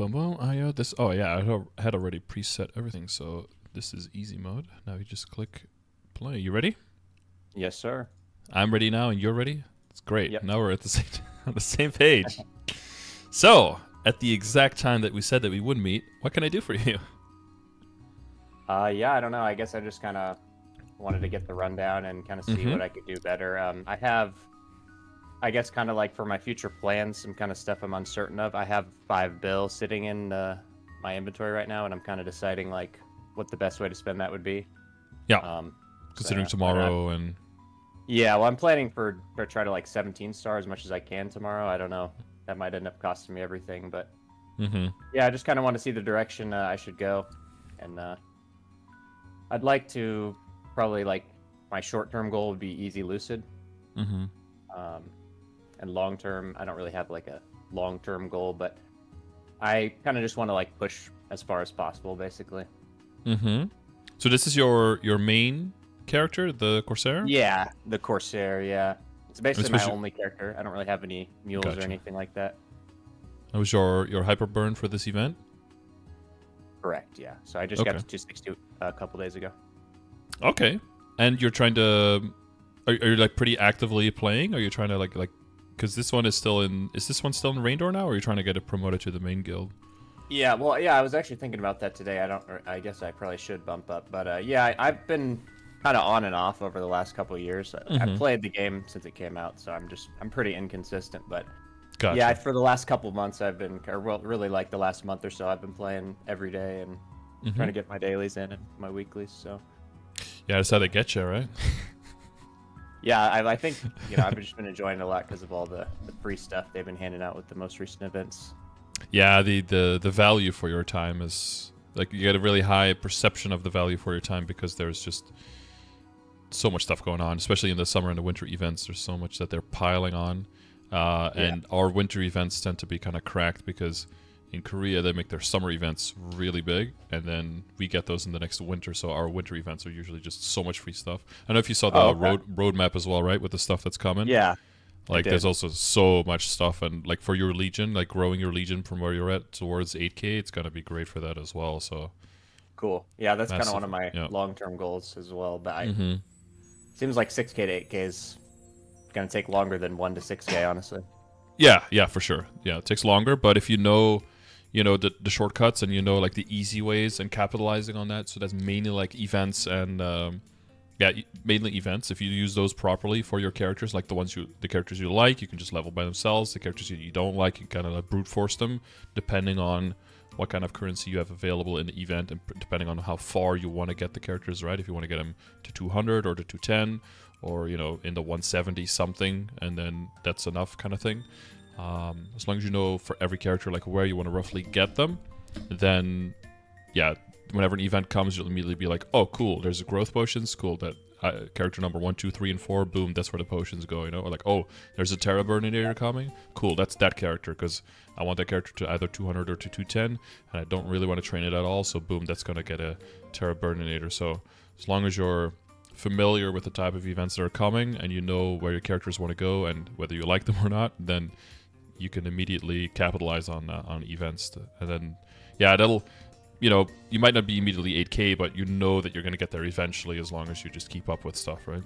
Boom boom. I uh, this. Oh yeah, I had- already preset everything, so this is easy mode. Now you just click play. You ready? Yes, sir. I'm ready now, and you're ready. It's great. Yep. Now we're at the same on the same page. so at the exact time that we said that we would meet, what can I do for you? Uh, yeah, I don't know. I guess I just kind of wanted to get the rundown and kind of see Mhm. what I could do better. Um, I have, I guess, kind of like for my future plans, some kind of stuff I'm uncertain of. I have five bill sitting in uh, my inventory right now, and I'm kind of deciding like what the best way to spend that would be. Yeah. Um, Considering not? tomorrow and Yeah, well, I'm planning for for try to like 17 star as much as I can tomorrow. I don't know. That might end up costing me everything, but hmm yeah, I just kind of want to see the direction uh, I should go, and uh, I'd like to probably like my short-term goal would be easy lucid, hmm um, and long-term I don't really have like a long-term goal, but I kind of just want to like push as far as possible, basically. Mm-hmm. So this is your your main character, the Corsair. Yeah, the Corsair. Yeah, it's basically my Especially- only character. I don't really have any mules Gotcha. or anything like that. That was your your hyper burn for this event. Correct. Yeah. So I just got to 260 a couple days ago. Okay. And you're trying to are, are you like pretty actively playing? Are you trying to like like because this one is still in is this one still in Raindor now, or are you trying to get it promoted to the main guild? Yeah, well, yeah, I was actually thinking about that today. I don't, I guess I probably should bump up, but uh, yeah, I, I've been kind of on and off over the last couple of years. I- Mhm. I've played the game since it came out, so I'm just, I'm pretty inconsistent. But Gotcha. yeah, for the last couple of months, I've been, or well, really like the last month or so, I've been playing every day and Mhm. trying to get my dailies in and my weeklies. So Yeah, that's how they get you, right? yeah, I, I think you know I've just been enjoying it a lot because of all the, the free stuff they've been handing out with the most recent events. Yeah, the, the the value for your time is like you get a really high perception of the value for your time because there's just so much stuff going on, especially in the summer and the winter events. There's so much that they're piling on, uh, Yeah. and our winter events tend to be kind of cracked because in Korea they make their summer events really big, and then we get those in the next winter. So our winter events are usually just so much free stuff. I don't know if you saw the Oh, okay. road roadmap as well, right, with the stuff that's coming. Yeah, Like there's also so much stuff and like for your legion, like growing your legion from where you're at towards 8k, it's gonna be great for that as well. So cool. Yeah, that's kind of one of my yeah. long-term goals as well. But I, hmm Seems like 6k to 8k is gonna take longer than 1 to 6k, honestly. yeah, yeah, for sure. Yeah, it takes longer, but if you know, you know the the shortcuts and you know like the easy ways and capitalizing on that, so that's mainly like events and um, yeah, mainly events. If you use those properly for your characters, like the ones you the characters you like, you can just level by themselves. The characters you, you don't like, you kind of like brute force them depending on what kind of currency you have available in the event and depending on how far you want to get the characters right if you want to get them to 200 or to 210 or you know in the 170 something and then that's enough kind of thing um, as long as you know for every character like where you want to roughly get them then yeah whenever an event comes you'll immediately be like oh cool there's a growth potions cool that uh, character number one two three and four boom that's where the potions go you know? Or like oh there's a terra burninator coming cool that's that character because i want that character to either 200 or to 210 and i don't really want to train it at all so boom that's going to get a terra burninator. So as long as you're familiar with the type of events that are coming and you know where your characters want to go and whether you like them or not then you can immediately capitalize on uh, on events to, and then yeah that'll you know you might not be immediately 8k but you know that you're going to get there eventually as long as you just keep up with stuff right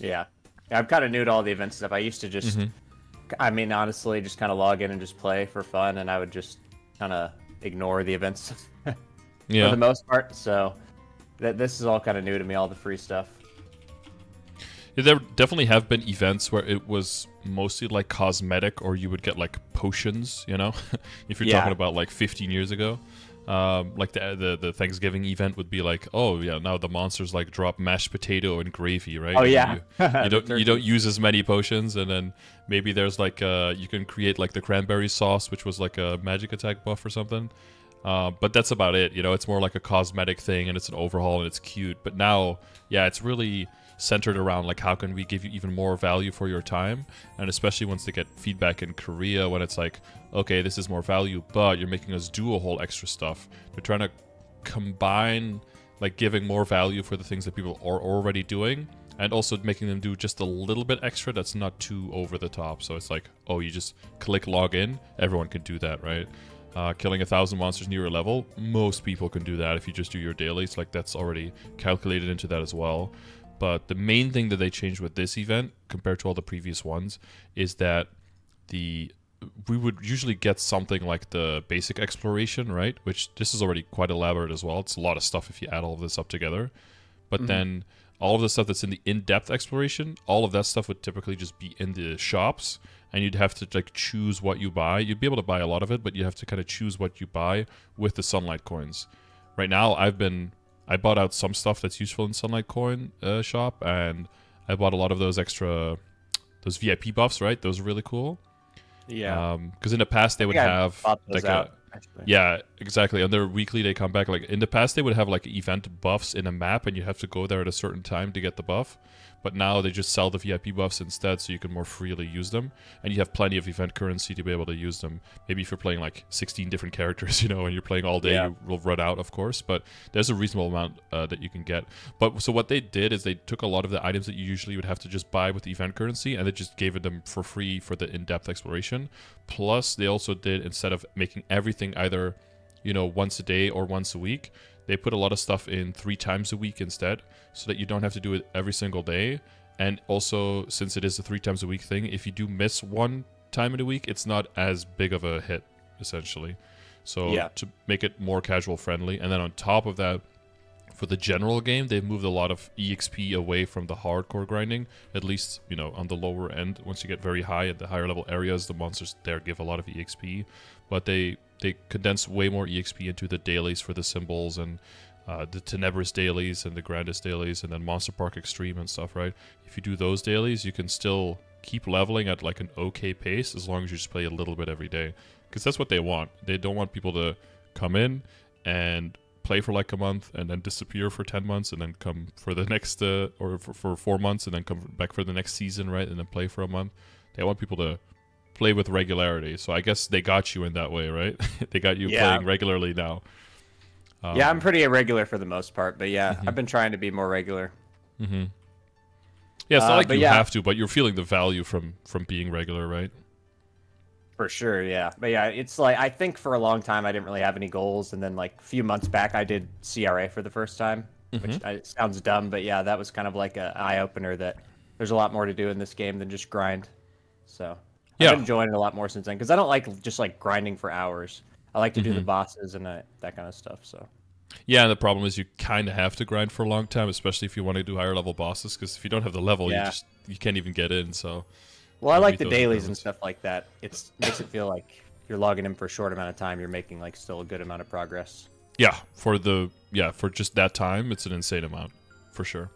Yeah. I'm kind of new to all the event stuff. I used to just, Mhm. I mean, honestly, just kind of log in and just play for fun, and I would just kind of ignore the events yeah. for the most part. So that this is all kind of new to me, all the free stuff. Yeah, There definitely have been events where it was mostly like cosmetic, or you would get like potions. You know, if you're Yeah. talking about like 15 years ago, um, like the, the the Thanksgiving event would be like, oh yeah, now the monsters like drop mashed potato and gravy, right? Oh yeah. you, you don't you don't use as many potions, and then maybe there's like uh you can create like the cranberry sauce, which was like a magic attack buff or something. Uh, but that's about it. You know, it's more like a cosmetic thing, and it's an overhaul, and it's cute. But now, yeah, it's really centered around like how can we give you even more value for your time, and especially once they get feedback in Korea when it's like, okay, this is more value, but you're making us do a whole extra stuff. They're trying to combine like giving more value for the things that people are already doing and also making them do just a little bit extra that's not too over the top so it's like oh you just click login everyone can do that right uh, killing a thousand monsters near your level. Most people can do that if you just do your dailies. Like that's already calculated into that as well. But the main thing that they changed with this event compared to all the previous ones is that the we would usually get something like the basic exploration, right? Which this is already quite elaborate as well. It's a lot of stuff if you add all of this up together. But mm-hmm. then all of the stuff that's in the in-depth exploration, all of that stuff would typically just be in the shops and you'd have to like choose what you buy. You'd be able to buy a lot of it, but you have to kind of choose what you buy with the sunlight coins. Right now, I've been I bought out some stuff that's useful in sunlight coin uh, shop, and I bought a lot of those extra those VIP buffs. Right, those are really cool. Yeah. Because um, in the past they would have like a, actually. Yeah, exactly. On their weekly, they come back. Like in the past, they would have like event buffs in a map, and you have to go there at a certain time to get the buff. But now they just sell the VIP buffs instead, so you can more freely use them, and you have plenty of event currency to be able to use them. Maybe if you're playing like 16 different characters, you know, and you're playing all day, yeah. you will run out, of course. But there's a reasonable amount uh, that you can get. But so what they did is they took a lot of the items that you usually would have to just buy with event currency, and they just gave it them for free for the in-depth exploration. Plus, they also did instead of making everything either, you know, once a day or once a week, they put a lot of stuff in three times a week instead, so that you don't have to do it every single day. And also, since it is a three times a week thing, if you do miss one time in a week, it's not as big of a hit, essentially. So yeah. to make it more casual friendly, and then on top of that, for the general game, they've moved a lot of EXP away from the hardcore grinding. At least, you know, on the lower end. Once you get very high at the higher level areas, the monsters there give a lot of EXP. But they they condense way more exp into the dailies for the symbols and uh, the Tenebris dailies and the Grandis dailies and then Monster Park Extreme and stuff, right? If you do those dailies, you can still keep leveling at like an okay pace as long as you just play a little bit every day. Because that's what they want. They don't want people to come in and play for like a month and then disappear for 10 months and then come for the next, uh, or for, for four months and then come back for the next season, right? And then play for a month. They want people to play with regularity. So I guess they got you in that way, right? they got you yeah. playing regularly now. Um, yeah, I'm pretty irregular for the most part, but yeah, mm-hmm. I've been trying to be more regular. Mm-hmm. Yeah, it's not uh, like you yeah. have to, but you're feeling the value from from being regular, right? For sure, yeah. But yeah, it's like I think for a long time I didn't really have any goals, and then like a few months back I did CRA for the first time, mm-hmm. which I, sounds dumb, but yeah, that was kind of like an eye opener that there's a lot more to do in this game than just grind. So yeah. I've been enjoying it a lot more since then because I don't like just like grinding for hours. I like to mm-hmm. do the mm-hmm. bosses and uh, that kind of stuff. So. Yeah, and the problem is you kind of have to grind for a long time, especially if you want to do higher level bosses. Because if you don't have the level, yeah. you just you can't even get in. So. Well, I like the dailies and stuff like that. It makes it feel like you're logging in for a short amount of time. You're making like still a good amount of progress. Yeah, for the yeah for just that time, it's an insane amount, for sure.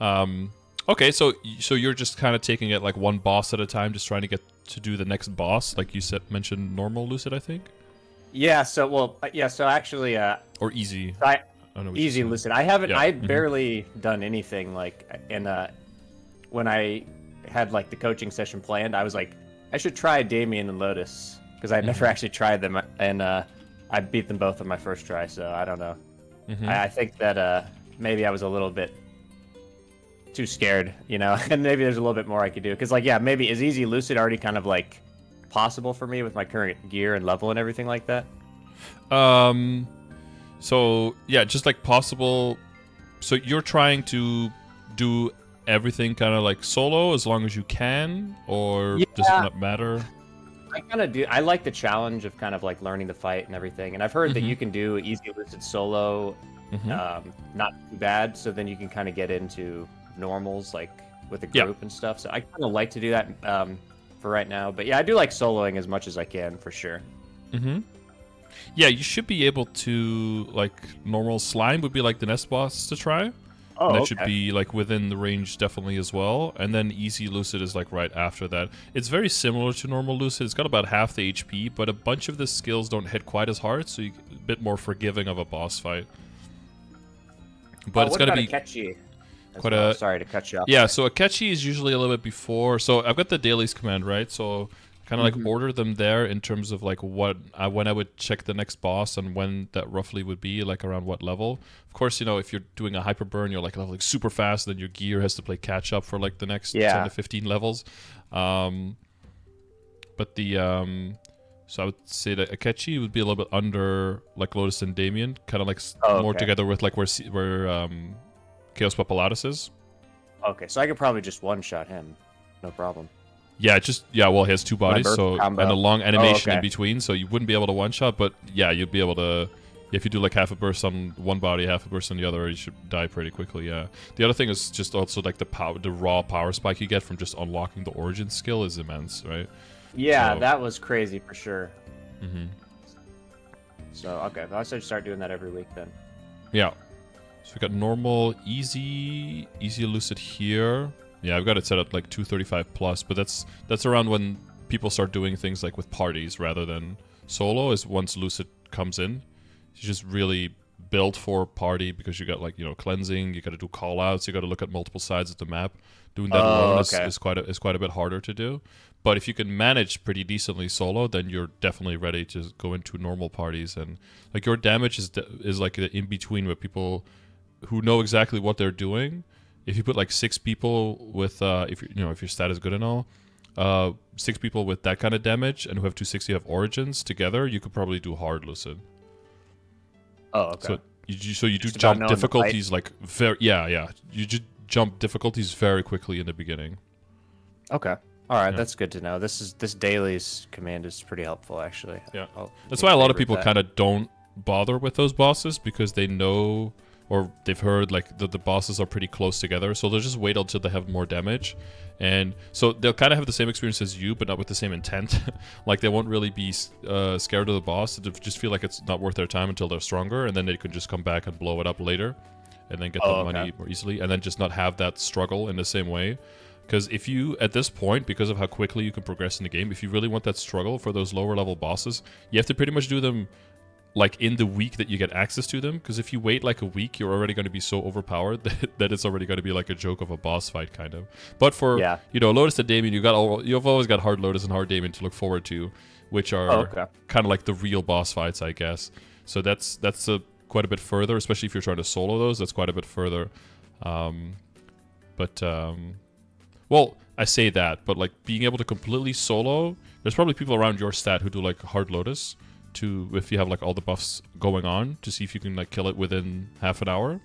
Um, okay, so so you're just kind of taking it like one boss at a time, just trying to get to do the next boss, like you said, mentioned normal lucid, I think. Yeah. So well, uh, yeah. So actually, uh, or easy. I, I easy lucid. I haven't. Yeah. I mm-hmm. barely done anything like, and uh, when I had like the coaching session planned, I was like, I should try Damien and Lotus because I mm-hmm. never actually tried them, and uh, I beat them both on my first try. So I don't know. Mm-hmm. I, I, think that uh, maybe I was a little bit too scared, you know. and maybe there's a little bit more I could do because, like, yeah, maybe is easy lucid already kind of like possible for me with my current gear and level and everything like that. Um, so yeah, just like possible. So you're trying to do everything kind of like solo as long as you can, or yeah. does it not matter? I kind of do. I like the challenge of kind of like learning the fight and everything. And I've heard mm-hmm. that you can do easy lucid solo, mm-hmm. um, not too bad. So then you can kind of get into normals like with a group yep. and stuff. So I kind of like to do that um, for right now. But yeah, I do like soloing as much as I can for sure. Mm-hmm. Yeah, you should be able to like normal slime would be like the next boss to try. Oh, and that okay. should be like within the range definitely as well. And then easy lucid is like right after that. It's very similar to normal lucid. It's got about half the HP, but a bunch of the skills don't hit quite as hard, so you a bit more forgiving of a boss fight. But oh, it's gotta be catchy quite well. a sorry to cut you off. Yeah, so Akechi is usually a little bit before. So I've got the dailies command right. So kind of like mm-hmm. order them there in terms of like what I, when I would check the next boss and when that roughly would be like around what level. Of course, you know if you're doing a hyper burn, you're like leveling super fast, then your gear has to play catch up for like the next yeah. ten to fifteen levels. Um, but the um, So I would say that Akechi would be a little bit under like Lotus and Damien, kind of like s- Oh, more together with like where C- where um, Chaos Papulatus is. Okay, so I could probably just one shot him, no problem. Yeah, just yeah. Well, he has two bodies, so combo. and a long animation in okay. between, so you wouldn't be able to one shot. But yeah, you'd be able to. If you do like half a burst on one body, half a burst on the other, you should die pretty quickly. Yeah. The other thing is just also like the power, the raw power spike you get from just unlocking the origin skill is immense, right? Yeah, So- that was crazy for sure. Mm-hmm. So okay, I should start doing that every week then. Yeah. So we got normal, easy, easy lucid here. Yeah, I've got it set up like 235 plus, but that's that's around when people start doing things like with parties rather than solo. Is once lucid comes in, you just really built for party because you got like you know cleansing, you got to do call outs, you got to look at multiple sides of the map. Doing that Oh, alone is, okay. is quite a, is quite a bit harder to do. But if you can manage pretty decently solo, then you're definitely ready to go into normal parties and like your damage is is like the in between where people who know exactly what they're doing. If you put like six people with uh if you know if your stat is good and all, uh six people with that kind of damage and who have 260 have origins together, you could probably do hard lucid. Oh, okay. So you, so you do Just jump knowing the fight. difficulties like very yeah yeah you just jump difficulties very quickly in the beginning. okay. All right, Yeah. that's good to know. This is this daily's command is pretty helpful actually. Yeah. I'll That's why a lot of people kind of don't bother with those bosses because they know or they've heard like that the bosses are pretty close together. So they'll just wait until they have more damage. And so they'll kind of have the same experience as you, but not with the same intent. like they won't really be uh, scared of the boss. They just feel like it's not worth their time until they're stronger. And then they can just come back and blow it up later and then get Oh, the okay. money more easily. And then just not have that struggle in the same way. Because if you, at this point, because of how quickly you can progress in the game, if you really want that struggle for those lower level bosses, you have to pretty much do them like in the week that you get access to them. Because if you wait like a week, you're already going to be so overpowered that, that it's already going to be like a joke of a boss fight, kind of. But for Yeah. you know Lotus and Damien, you got all, you've always got hard Lotus and hard Damien to look forward to, which are Oh, okay. kind of like the real boss fights, I guess. So that's that's a, quite a bit further, especially if you're trying to solo those. That's quite a bit further. Um, but um, well, I say that, but like being able to completely solo, there's probably people around your stat who do like hard Lotus to if you have like all the buffs going on to see if you can like kill it within half an hour.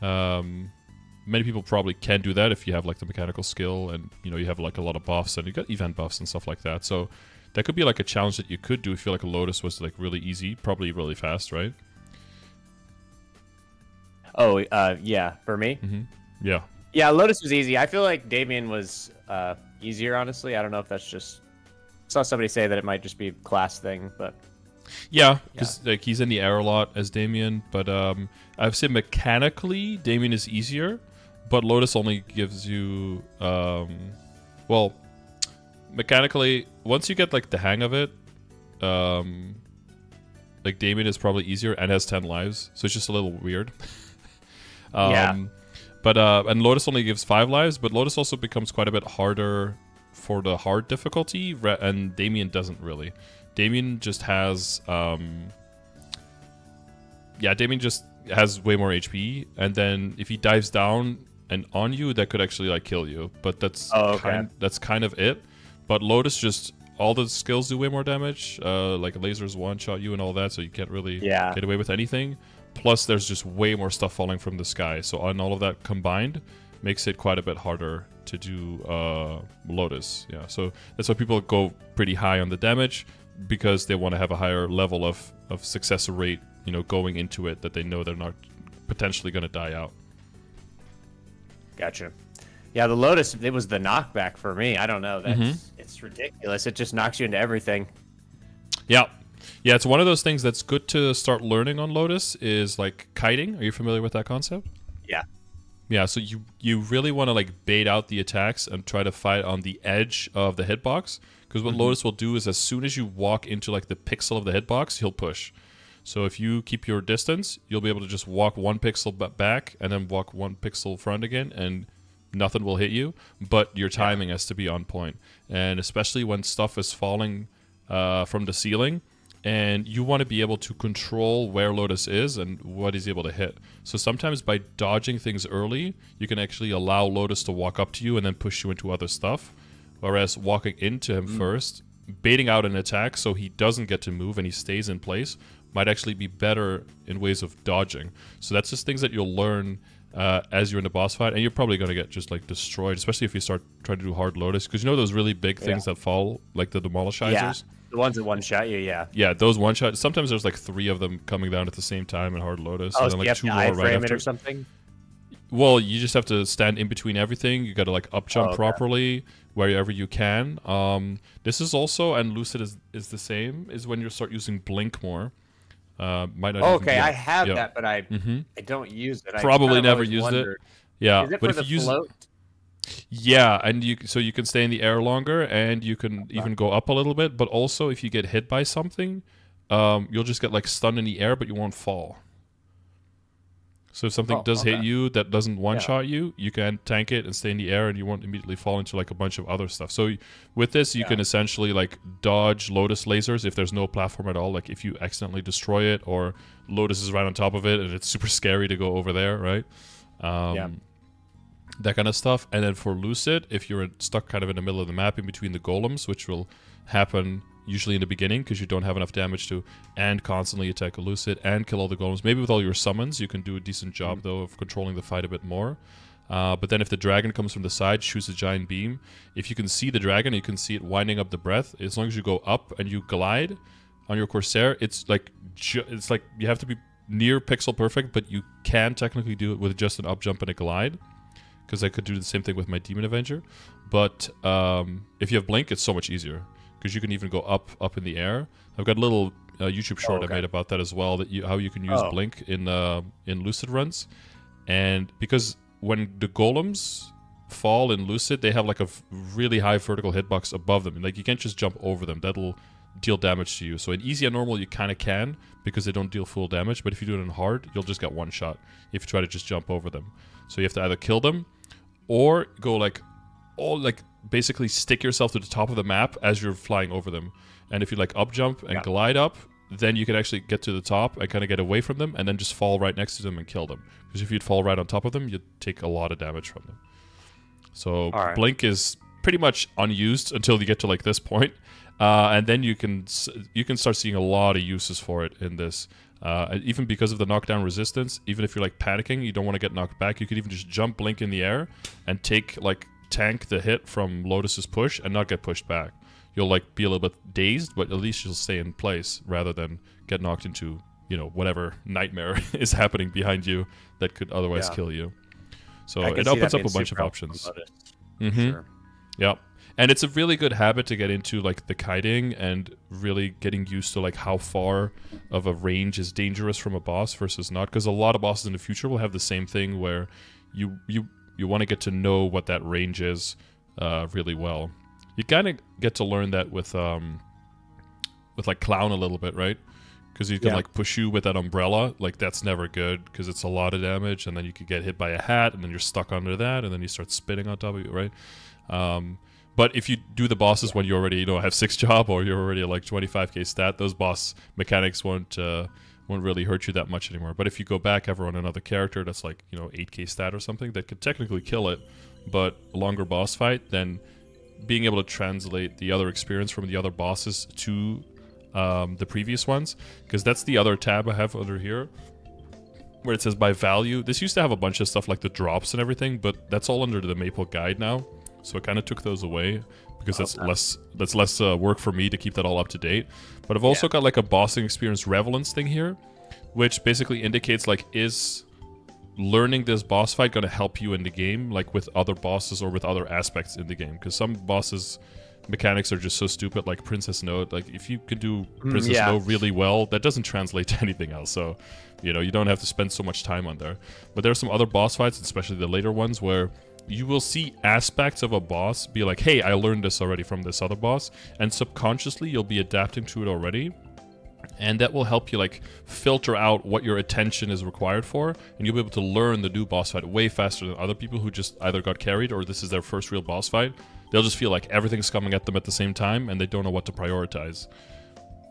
Um, many people probably can do that if you have like the mechanical skill and you know you have like a lot of buffs and you got event buffs and stuff like that. So that could be like a challenge that you could do if you feel like a Lotus was like really easy, probably really fast, right? Oh, uh, yeah, for me. Mm-hmm. Yeah. Yeah, Lotus was easy. I feel like Damien was uh, easier, honestly. I don't know if that's just. Saw somebody say that it might just be a class thing, but Yeah, because like he's in the air a lot as Damien, but um, I've say mechanically Damien is easier, but Lotus only gives you um, well, mechanically once you get like the hang of it, um, like Damien is probably easier and has ten lives, so it's just a little weird. um, Yeah. But uh, and Lotus only gives five lives, but Lotus also becomes quite a bit harder for the hard difficulty, and Damien doesn't really. Damien just has um Yeah, Damien just has way more HP and then if he dives down and on you that could actually like kill you. But that's Oh, okay. kind that's kind of it. But Lotus just all the skills do way more damage. Uh like lasers one shot you and all that, so you can't really Yeah. get away with anything. Plus there's just way more stuff falling from the sky. So on all of that combined makes it quite a bit harder to do uh, Lotus. Yeah, so that's why people go pretty high on the damage because they want to have a higher level of, of success rate, you know, going into it that they know they're not potentially going to die out. gotcha. Yeah, the Lotus, it was the knockback for me. I don't know. That's Mm-hmm. it's ridiculous. It just knocks you into everything. Yeah. Yeah, it's one of those things that's good to start learning on Lotus is like kiting. Are you familiar with that concept? Yeah. Yeah, so you you really want to like bait out the attacks and try to fight on the edge of the hitbox because what Lotus will do is as soon as you walk into like the pixel of the hitbox, he'll push. So if you keep your distance, you'll be able to just walk one pixel back and then walk one pixel front again and nothing will hit you, but your timing has to be on point. And especially when stuff is falling uh, from the ceiling, and you want to be able to control where Lotus is and what he's able to hit. So sometimes by dodging things early, you can actually allow Lotus to walk up to you and then push you into other stuff. Whereas walking into him first baiting out an attack so he doesn't get to move and he stays in place might actually be better in ways of dodging. So that's just things that you'll learn uh, as you're in the boss fight, and you're probably gonna get just like destroyed, especially if you start trying to do hard lotus, because you know those really big things that fall, like the demolishizers. Yeah, the ones that one shot you. Yeah. Yeah, those one shot. Sometimes there's like three of them coming down at the same time in hard lotus, Oh, and then like two more right it after. or something. Well, you just have to stand in between everything. You got to like up jump Oh, okay. properly wherever you can. Um, this is also and lucid is is the same. Is when you start using blink more. Uh, might not. Oh, okay, I have yeah. that, but I hmm I don't use it. Probably never used it. Yeah, Is it but for if you use? Yeah, and you so you can stay in the air longer, and you can even go up a little bit. But also, if you get hit by something, um, you'll just get like stunned in the air, but you won't fall. So if something Oh, does hit you that doesn't one shot you, you can tank it and stay in the air, and you won't immediately fall into like a bunch of other stuff. So with this, you Yeah. can essentially like dodge Lotus lasers if there's no platform at all. Like if you accidentally destroy it, or Lotus is right on top of it, and it's super scary to go over there, right? Um, Yeah. That kind of stuff. And then for Lucid, if you're stuck kind of in the middle of the map in between the golems, which will happen usually in the beginning because you don't have enough damage to and constantly attack a Lucid and kill all the golems. Maybe with all your summons, you can do a decent job Mm. though of controlling the fight a bit more. Uh, but then if the dragon comes from the side, shoots a giant beam. If you can see the dragon, you can see it winding up the breath. As long as you go up and you glide on your Corsair, it's like it's like you have to be near pixel perfect, but you can technically do it with just an up jump and a glide because I could do the same thing with my Demon Avenger. But um, if you have Blink, it's so much easier because you can even go up up in the air. I've got a little uh, YouTube short okay. I made about that as well. That you, how you can use Oh. Blink in uh, in Lucid runs, and because when the golems fall in Lucid, they have like a really high vertical hitbox above them. Like you can't just jump over them. That'll deal damage to you. So in easy and normal, you kind of can because they don't deal full damage. But if you do it in hard, you'll just get one shot if you try to just jump over them. So you have to either kill them or go like all like basically stick yourself to the top of the map as you're flying over them. And if you like up jump and Yeah. glide up, then you can actually get to the top and kind of get away from them and then just fall right next to them and kill them. Because if you'd fall right on top of them, you'd take a lot of damage from them. So Alright. blink is pretty much unused until you get to like this point. Uh, and then you can you can start seeing a lot of uses for it in this. Uh, even because of the knockdown resistance, even if you're like panicking, you don't want to get knocked back, you could even just jump blink in the air and take like tank the hit from Lotus's push and not get pushed back. You'll like be a little bit dazed, but at least you'll stay in place rather than get knocked into you know whatever nightmare is happening behind you that could otherwise Yeah. kill you. So it opens up a bunch of options. on Lotus, hmm Sure. Yep. And it's a really good habit to get into like the kiting and really getting used to like how far of a range is dangerous from a boss versus not because a lot of bosses in the future will have the same thing where you you you want to get to know what that range is uh, really well. You kind of get to learn that with um with like clown a little bit, right? Because you can Yeah. like push you with that umbrella, like that's never good because it's a lot of damage, and then you could get hit by a hat, and then you're stuck under that, and then you start spinning on top of you, right? Um, but if you do the bosses when you already you know have six job or you're already like 25k stat, those boss mechanics won't uh, won't really hurt you that much anymore. But if you go back ever on another character that's like you know 8k stat or something, that could technically kill it, but longer boss fight, then being able to translate the other experience from the other bosses to um, the previous ones, because that's the other tab I have under here where it says by value. This used to have a bunch of stuff like the drops and everything, but that's all under the Maple guide now. So it kind of took those away because that's Okay. less that's less uh, work for me to keep that all up to date. But I've also Yeah. got like a bossing experience relevance thing here, which basically indicates like is learning this boss fight going to help you in the game like with other bosses or with other aspects in the game because some bosses mechanics are just so stupid like princess note like if you can do princess yeah. note really well that doesn't translate to anything else so you know you don't have to spend so much time on there but there are some other boss fights especially the later ones where you will see aspects of a boss be like hey i learned this already from this other boss and subconsciously you'll be adapting to it already and that will help you like filter out what your attention is required for and you'll be able to learn the new boss fight way faster than other people who just either got carried or this is their first real boss fight. They'll just feel like everything's coming at them at the same time and they don't know what to prioritize.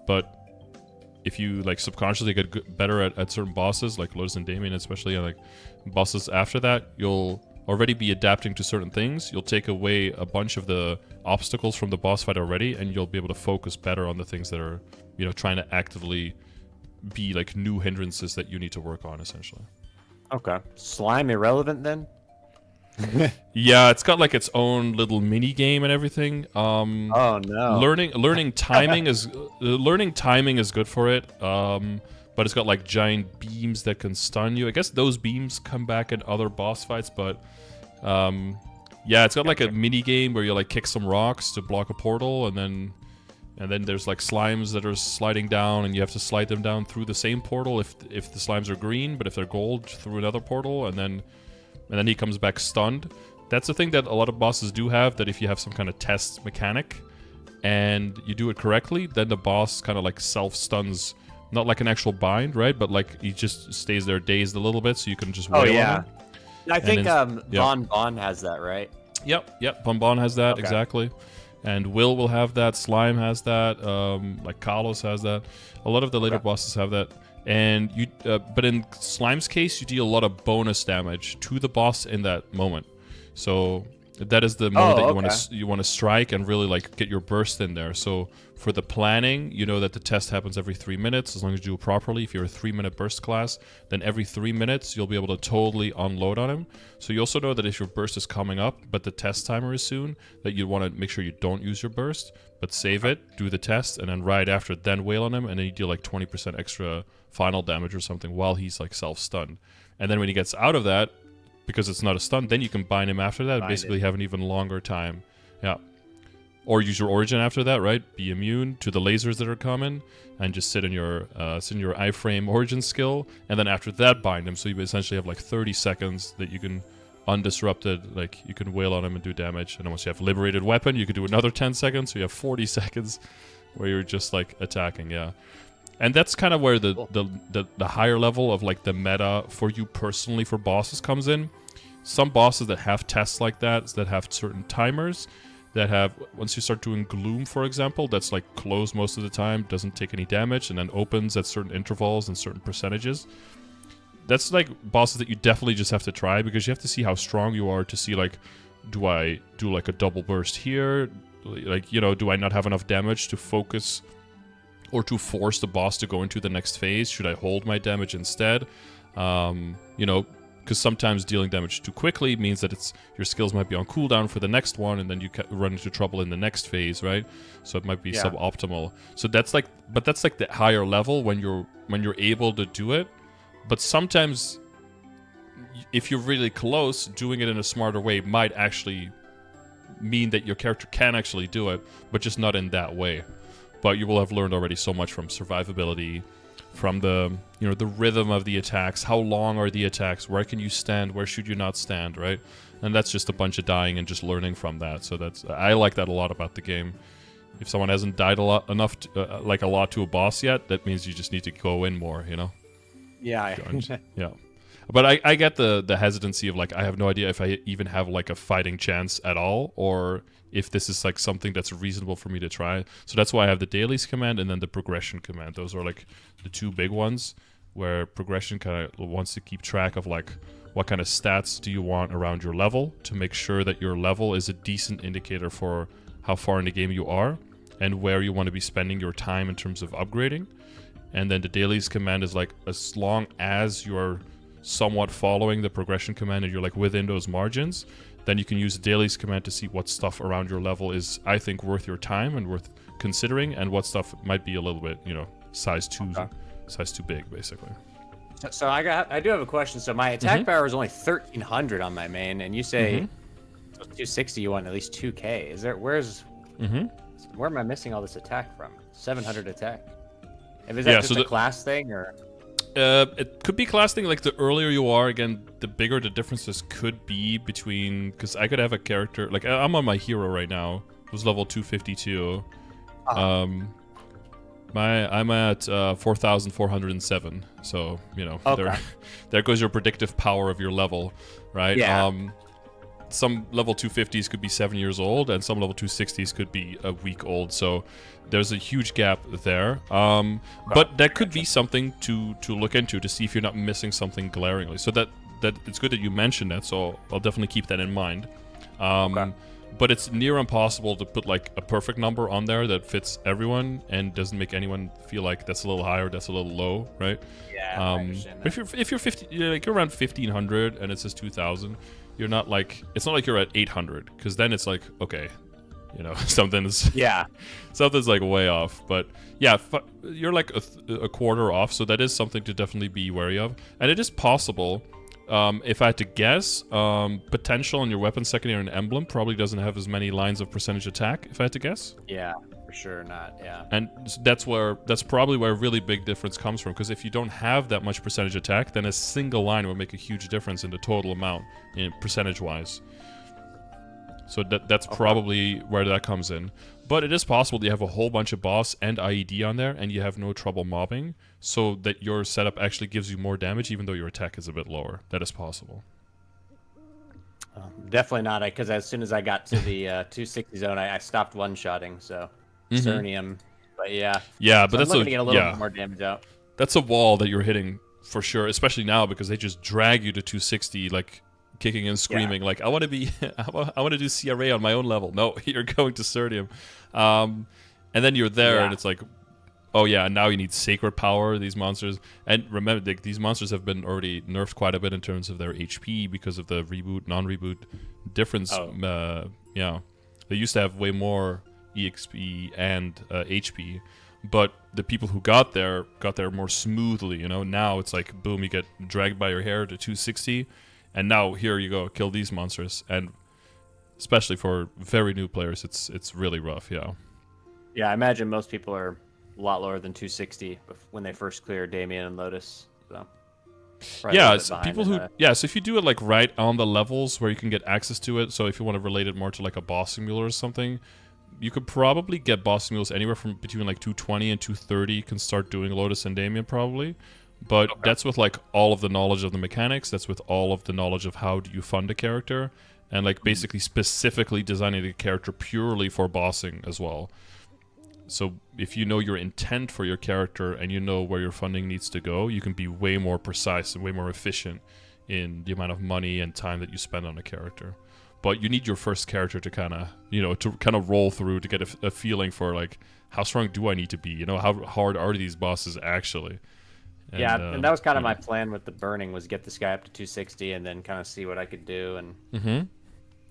But if you like subconsciously get better at, at certain bosses like Lotus and Damien especially and like bosses after that you'll already be adapting to certain things, you'll take away a bunch of the obstacles from the boss fight already, and you'll be able to focus better on the things that are, you know, trying to actively be like new hindrances that you need to work on, essentially. Okay. Slime irrelevant then? Yeah, it's got like its own little mini game and everything. Um, Oh no. learning learning timing is uh, learning timing is good for it. Um, but it's got like giant beams that can stun you. I guess those beams come back in other boss fights, but um, yeah, it's got like a mini game where you like kick some rocks to block a portal, and then and then there's like slimes that are sliding down, and you have to slide them down through the same portal if if the slimes are green, but if they're gold, through another portal, and then and then he comes back stunned. That's the thing that a lot of bosses do have. That if you have some kind of test mechanic and you do it correctly, then the boss kind of like self stuns, not like an actual bind, right? But like he just stays there dazed a little bit, so you can just Oh wail yeah. I think it's- um yeah. Von Bon has that, right? Yep, yep. Von Bon has that Okay. exactly, and Will will have that. Slime has that. Um, like Kalos has that. A lot of the later Okay. bosses have that. And you, uh, but in Slime's case, you deal a lot of bonus damage to the boss in that moment. So that is the moment oh, that you want to you want to strike and really like get your burst in there. So for the planning, you know that the test happens every three minutes as long as you do it properly. If you're a three minute burst class, then every three minutes you'll be able to totally unload on him. So you also know that if your burst is coming up, but the test timer is soon, that you want to make sure you don't use your burst, but save it, do the test, and then right after, then wail on him, and then you deal like 20% extra final damage or something while he's like self stunned. And then when he gets out of that, because it's not a stun, then you can bind him after that and Bind basically him. have an even longer time. Yeah. Or use your origin after that, right? Be immune to the lasers that are coming, and just sit in your uh, sit in your iframe origin skill, and then after that bind him. So you essentially have like 30 seconds that you can undisrupted, like you can wail on him and do damage. And once you have liberated weapon, you can do another 10 seconds. So you have 40 seconds where you're just like attacking. Yeah, and that's kind of where the, Cool. the the the higher level of like the meta for you personally for bosses comes in. Some bosses that have tests like that, that have certain timers, that have once you start doing gloom, for example, that's like closed most of the time, doesn't take any damage, and then opens at certain intervals and certain percentages. That's like bosses that you definitely just have to try because you have to see how strong you are to see like, do I do like a double burst here? Like you know, do I not have enough damage to focus or to force the boss to go into the next phase? Should I hold my damage instead? Um, you know, because sometimes dealing damage too quickly means that it's your skills might be on cooldown for the next one, and then you ca- run into trouble in the next phase, right? So it might be Yeah. suboptimal. So that's like, but that's like the higher level when you're when you're able to do it. But sometimes, if you're really close, doing it in a smarter way might actually mean that your character can actually do it, but just not in that way. But you will have learned already so much from survivability, from the you know the rhythm of the attacks, how long are the attacks, where can you stand, where should you not stand, right? And that's just a bunch of dying and just learning from that. So that's I like that a lot about the game. If someone hasn't died a lot enough, to, uh, like a lot to a boss yet, that means you just need to go in more, you know. Yeah. Yeah. But I, I get the the hesitancy of like I have no idea if I even have like a fighting chance at all or if this is like something that's reasonable for me to try. So that's why I have the dailies command and then the progression command. Those are like the two big ones where progression kind of wants to keep track of like what kind of stats do you want around your level to make sure that your level is a decent indicator for how far in the game you are and where you want to be spending your time in terms of upgrading. And then the dailies command is like as long as you're somewhat following the progression command and you're like within those margins, then you can use the dailies command to see what stuff around your level is, I think, worth your time and worth considering, and what stuff might be a little bit, you know, size too, Okay. size too big, basically. So- So I got I do have a question. So my attack power is only thirteen hundred on my main, and you say so two sixty. You want at least two K. Is there where's Mm-hmm. where am I missing all this attack from? Seven hundred attack. And is Yeah, that just so a the- class thing or? Uh, it could be class thing. Like the earlier you are, again, the bigger the differences could be between. Because I could have a character like I'm on my hero right now, who's level 252. Ah. Um, my I'm at uh, 4,407. So you know, Okay. there, there goes your predictive power of your level, right? Yeah. Um, some level 250s could be seven years old, and some level 260s could be a week old. So there's a huge gap there. Um, but that could be something to to look into to see if you're not missing something glaringly. So that that it's good that you mentioned that. So I'll definitely keep that in mind. Um, Okay. But it's near impossible to put like a perfect number on there that fits everyone and doesn't make anyone feel like that's a little high or that's a little low, right? Yeah, I Um, understand but if you're if you're 50, you're like you're around 1500 and it says 2000, you're not like it's not like you're at 800 because then it's like okay, you know something's Yeah, something's like way off. But yeah, you're like a, th- a quarter off, so that is something to definitely be wary of. And it is possible. Um, if I had to guess, um, potential on your weapon secondary and emblem probably doesn't have as many lines of percentage attack. If I had to guess, yeah, for sure not. Yeah, and that's where that's probably where a really big difference comes from. Because if you don't have that much percentage attack, then a single line will make a huge difference in the total amount in percentage wise. So that that's probably where that comes in. But it is possible that you have a whole bunch of boss and IED on there, and you have no trouble mobbing, so that your setup actually gives you more damage, even though your attack is a bit lower. That is possible. um, definitely not. I because as soon as I got to the uh, 260 zone, I, I stopped one shotting. So Mhm. Cernium, but yeah, Yeah, but so I'm that's looking a, to get a little yeah. bit more damage out. that's a wall that you're hitting for sure, especially now because they just drag you to 260, like kicking and screaming, like I want to be, I want to do CRA on my own level. No, you're going to Cernium, um, and then you're there, Yeah. and it's like, oh yeah, now you need sacred power. These monsters, and remember, like, these monsters have been already nerfed quite a bit in terms of their HP because of the reboot, non-reboot difference. Oh. Uh, yeah, they used to have way more exp and uh, HP, but the people who got there got there more smoothly. You know, now it's like boom, you get dragged by your hair to 260, and now here you go, kill these monsters, and especially for very new players, it's it's really rough. Yeah. Yeah, I imagine most people are a lot lower than 260 bef- when they first clear Damien and Lotus. So probably yeah, it's people who that. yeah. So if you do it like right on the levels where you can get access to it, so if you want to relate it more to like a boss simulator or something, you could probably get boss simulators anywhere from between like 220 and 230. You can start doing Lotus and Damien probably, but that's with like all of the knowledge of the mechanics. That's with all of the knowledge of how do you fund a character, and like hmm. basically specifically designing the character purely for bossing as well. So if you know your intent for your character and you know where your funding needs to go, you can be way more precise and way more efficient in the amount of money and time that you spend on a character. But you need your first character to kind of, you know, to kind of roll through to get a, a feeling for like how strong do I need to be? You know, how hard are these bosses actually? yeah, uh, and that was kind of my plan with the burning was get this guy up to 260 and then kind of see what I could do. And Mhm.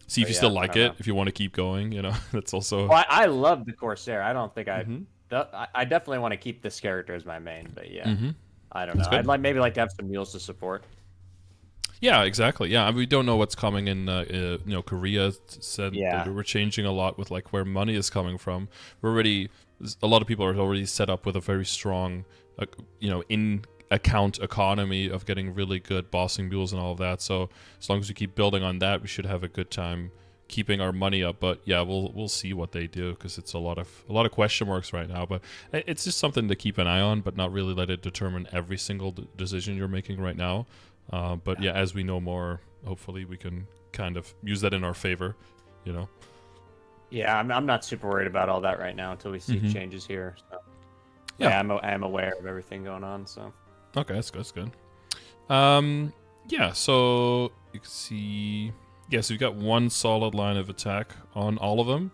See if you yeah, still like it. know. If you want to keep going, you know, that's also. well, I, I love the Corsair. I don't think I, Mhm. th- I, definitely want to keep this character as my main. But yeah, Mhm. I don't That's know. good. I'd like maybe like to have some mules to support. Yeah, exactly. Yeah, I mean, we don't know what's coming in. Uh, uh, you know, Korea said Yeah. that we're changing a lot with like where money is coming from. We're already a lot of people are already set up with a very strong, uh, you know, in account economy of getting really good bossing mules and all of that. So as long as we keep building on that, we should have a good time keeping our money up. But yeah, we'll we'll see what they do because it's a lot of a lot of question marks right now. But it's just something to keep an eye on, but not really let it determine every single d- decision you're making right now. Uh, but yeah, as we know more, hopefully we can kind of use that in our favor. You know. Yeah, I'm, I'm not super worried about all that right now until we see Mhm. changes here. So. Yeah. Yeah, I'm, I'm aware of everything going on. So Okay, that's good. That's good. Um, yeah. So you can see, yeah. So you've got one solid line of attack on all of them,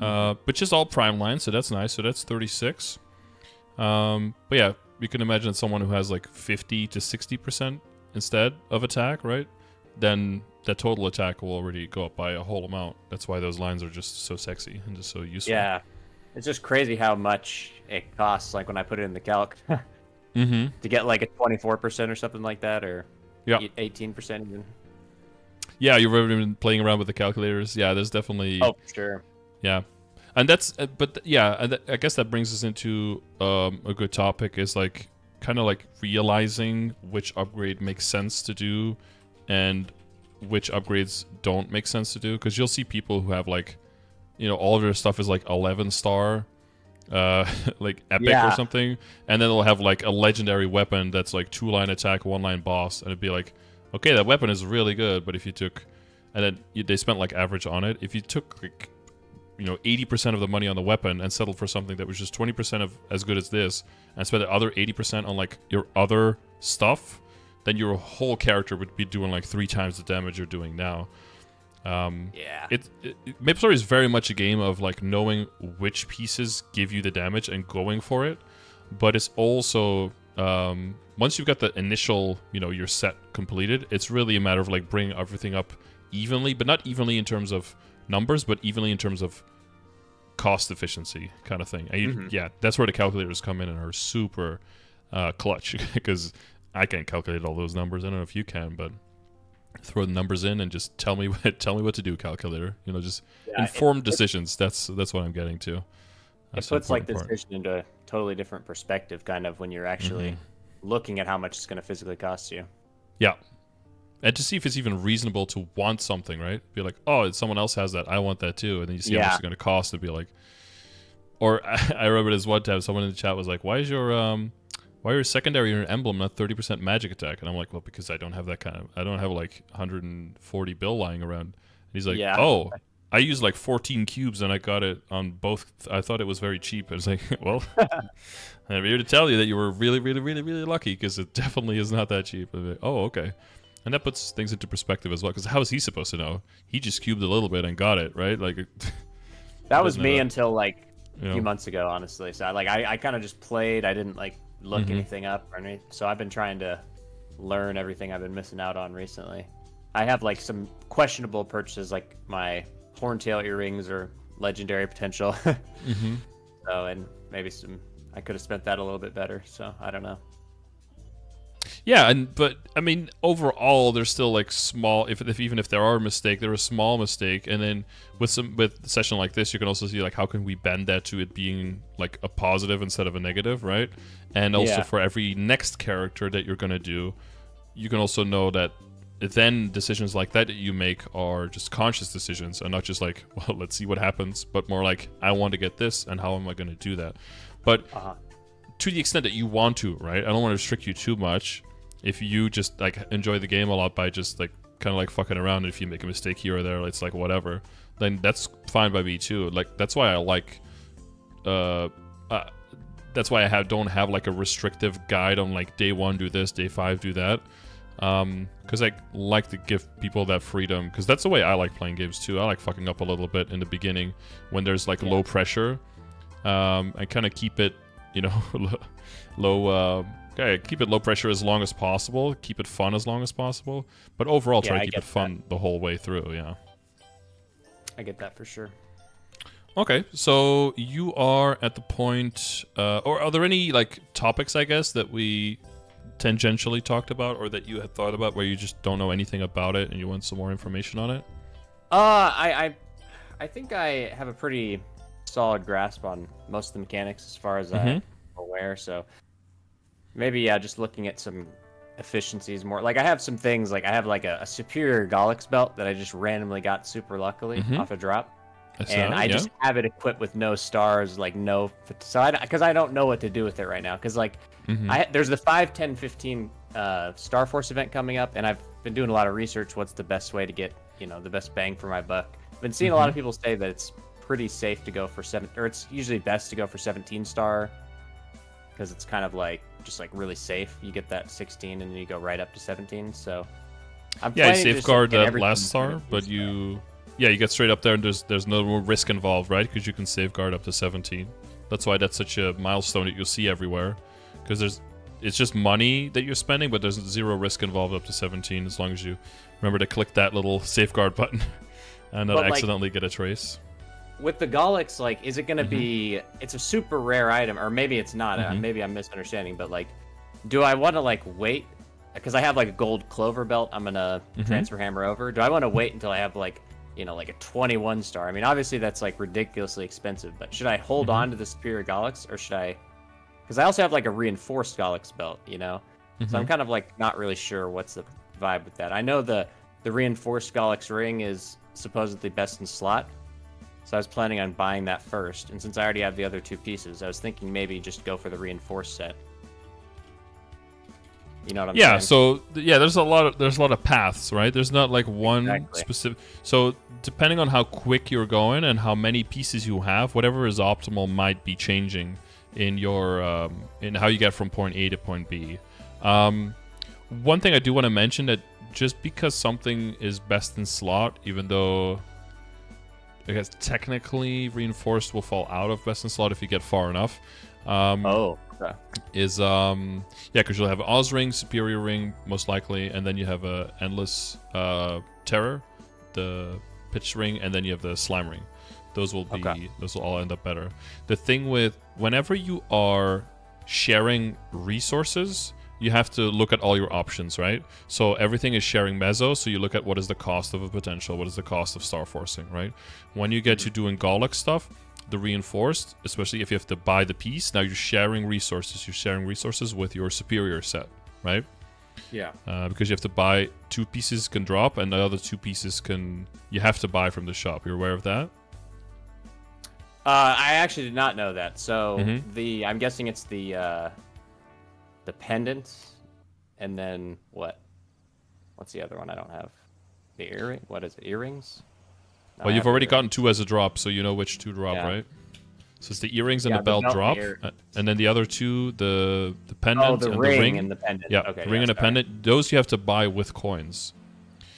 uh, which is all prime line. So that's nice. So that's thirty six. Um, but yeah, you can imagine someone who has like fifty to sixty percent instead of attack, right? Then that total attack will already go up by a whole amount. That's why those lines are just so sexy and just so useful. yeah, it's just crazy how much it costs. Like when I put it in the calc Mm-hmm. to get like a 24% or something like that, or Yeah. 18% even. Yeah, you've already been playing around with the calculators. Yeah, there's definitely. Oh, sure. Yeah, and that's uh, but yeah, I guess that brings us into um, a good topic is like kind of like realizing which upgrade makes sense to do and which upgrades don't make sense to do. Because you'll see people who have like you know all of their stuff is like 11 star uh like epic or something. And then they'll have like a legendary weapon that's like two line attack one line boss and it'd be like okay that weapon is really good. But if you took and then you, they spent like average on it. If you took like you know 80% of the money on the weapon and settled for something that was just 20% of as good as this and spend the other 80% on like your other stuff then your whole character would be doing like three times the damage you're doing now. Um, Yeah. it, it Maple Story is very much a game of like knowing which pieces give you the damage and going for it, but it's also um, once you've got the initial, you know, your set completed, it's really a matter of like bringing everything up evenly, but not evenly in terms of numbers, but evenly in terms of cost efficiency kind of thing. And you- Mhm. Yeah, that's where the calculators come in and are super uh, clutch because I can't calculate all those numbers. I don't know if you can, but throw the numbers in and just tell me what tell me what to do, calculator. You know, just Yeah, it- informed decisions. That's that's what I'm getting to. It That's the puts like this decision into a totally different perspective, kind of when you're actually Mm-hmm. looking at how much it's going to physically cost you. Yeah. And to see if it's even reasonable to want something, right? Be like, oh, someone else has that. I want that too. And then you see how much it's going to cost and be like, or I remember this one time someone in the chat was like, why is your, um, why are your secondary or emblem not 30% magic attack? And I'm like, well, because I don't have that kind of, I don't have like 140 bill lying around. And he's like, Yeah. oh, I used like 14 cubes and I got it on both. I thought it was very cheap. I was like, well, I'm here to tell you that you were really, really, really, really lucky because it definitely is not that cheap. I'm like, oh, okay. And that puts things into perspective as well. Because how is he supposed to know? He just cubed a little bit and got it, right? Like, That was me until like a few months ago, honestly. So I, like I, I kind of just played. I didn't like look Mhm. anything up or anything. So I've been trying to learn everything I've been missing out on recently. I have like some questionable purchases, like my horntail earrings or legendary potential. hmm so and maybe some. I could have spent that a little bit better. So I don't know. Yeah, and but I mean, overall, there's still like small. If, if even if there are a mistake, there are a small mistake, and then with some with a session like this, you can also see like how can we bend that to it being like a positive instead of a negative, right? And also Yeah. for every next character that you're gonna do, you can also know that then decisions like that that you make are just conscious decisions and not just like well let's see what happens but more like i want to get this and how am i going to do that but Uh-huh. To the extent that you want to, right? I don't want to restrict you too much. If you just like enjoy the game a lot by just like kind of like fucking around, if you make a mistake here or there, it's like whatever. Then that's fine by me too. Like that's why I like, uh, uh that's why I have don't have like a restrictive guide on like day one do this, day five do that. Um, because I like to give people that freedom. Because that's the way I like playing games too. I like fucking up a little bit in the beginning when there's like Yeah. low pressure, um, and kind of keep it, you know, low, uh, okay, keep it low pressure as long as possible. Keep it fun as long as possible. But overall, Yeah, try to I keep it fun the whole way through. Yeah. I get that for sure. Okay, so you are at the point, uh, or are there any like topics, I guess, that we tangentially talked about, or that you had thought about, where you just don't know anything about it and you want some more information on it? Uh, I, I, I think I have a pretty solid grasp on most of the mechanics as far as Mhm. I'm aware. So maybe yeah, just looking at some efficiencies more. Like I have some things like I have like a, a superior Gollux belt that I just randomly got super luckily Mhm. off a drop, That's and not- I yeah? just have it equipped with no stars, like no. So I because I don't know what to do with it right now because like Mhm. I there's the 5, 10, 15 uh, Star Force event coming up, and I've been doing a lot of research. What's the best way to get you know the best bang for my buck? I've been seeing a lot of people say that it's pretty safe to go for seven, or it's usually best to go for 17 star because it's kind of like just like really safe. You get that 16, and then you go right up to 17. So I'm yeah, you planning to just safeguard uh, that last star, 17 but star. you, yeah, you get straight up there, and there's there's no more risk involved, right? Because you can safeguard up to 17. That's why that's such a milestone that you'll see everywhere, because there's it's just money that you're spending, but there's zero risk involved up to 17 as long as you remember to click that little safeguard button and not But, like- accidentally get a trace. With the Gollux, like, is it going to Mhm. be? It's a super rare item, or maybe it's not. Uh, Mhm. maybe I'm misunderstanding. But like, do I want to like wait? Because I have like a gold clover belt. I'm gonna Mhm. transfer hammer over. Do I want to wait until I have like, you know, like a 21 star? I mean, obviously that's like ridiculously expensive. But should I hold Mhm. on to the superior Gollux, or should I? Because I also have like a reinforced Gollux belt. You know, so I'm Mhm. kind of like not really sure what's the vibe with that. I know the the reinforced Gollux ring is supposedly best in slot, so I was planning on buying that first. And since I already have the other two pieces, I was thinking maybe just go for the reinforced set. You know what I'm yeah saying? so yeah there's a lot of there's a lot of paths right there's not like one Exactly. specific so depending on how quick you're going and how many pieces you have whatever is optimal might be changing in your um, in how you get from point a to point b um, one thing I do want to mention that just because something is best in slot, even though I guess technically reinforced will fall out of best in slot if you get far enough. Um, Oh, okay. is um yeah because you'll have Oz ring, Superior ring most likely, and then you have a endless uh terror, the pitch ring, and then you have the slime ring. Those will be Okay. those will all end up better. The thing with whenever you are sharing resources, you have to look at all your options, right? So everything is sharing Meso, so you look at what is the cost of a potential, what is the cost of star forcing, right? When you get to doing Gollux stuff, the reinforced, especially if you have to buy the piece, now you're sharing resources. You're sharing resources with your superior set, right? Yeah. Uh, because you have to buy two pieces can drop, and the other two pieces can you have to buy from the shop. You're aware of that? Uh, I actually did not know that. So Mhm. the I'm guessing it's the uh, the pendants, and then what? What's the other one? I don't have the earring. What is it? Earrings? No, I well, you've already earring. gotten two as a drop, so you know which two drop, Yeah. right? So it's the earrings and Yeah, the the belt belt drop, the uh, and then the other two, the the pendant Oh, the and ring, the ring. and the pendant. yeah, Okay. the ring yeah, and the sorry. pendant. Those you have to buy with coins.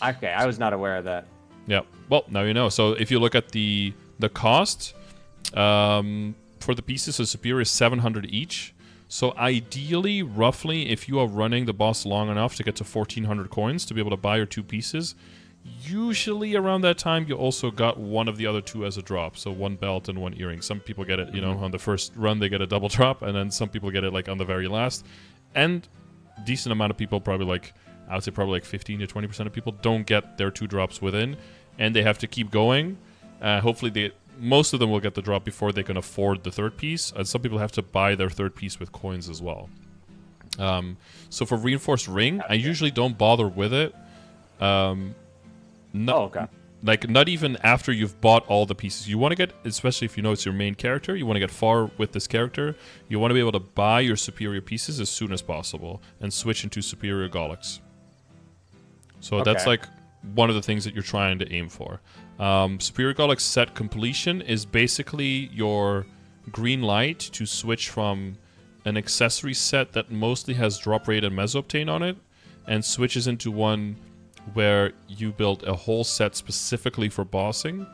Okay, I was not aware of that. Yeah. Well, now you know. So if you look at the the cost um, for the pieces, so superior is 700 each. So ideally, roughly, if you are running the boss long enough to get to 1400 coins to be able to buy your two pieces, usually around that time you also got one of the other two as a drop. So one belt and one earring. Some people get it, you know, on the first run they get a double drop, and then some people get it like on the very last. And decent amount of people, probably like I would say probably like 15 to 20 percent of people don't get their two drops within, and they have to keep going. Uh, hopefully, they most of them will get the drop before they can afford the third piece, and some people have to buy their third piece with coins as well. Um, so for reinforced ring, I usually don't bother with it. Um, no, Oh, okay. like not even after you've bought all the pieces you want to get especially if you know it's your main character you want to get far with this character you want to be able to buy your superior pieces as soon as possible and switch into superior Gollux. so that's like one of the things that you're trying to aim for um, superior Gollux set completion is basically your green light to switch from an accessory set that mostly has drop rate and meso obtain on it and switches into one where you build a whole set specifically for bossing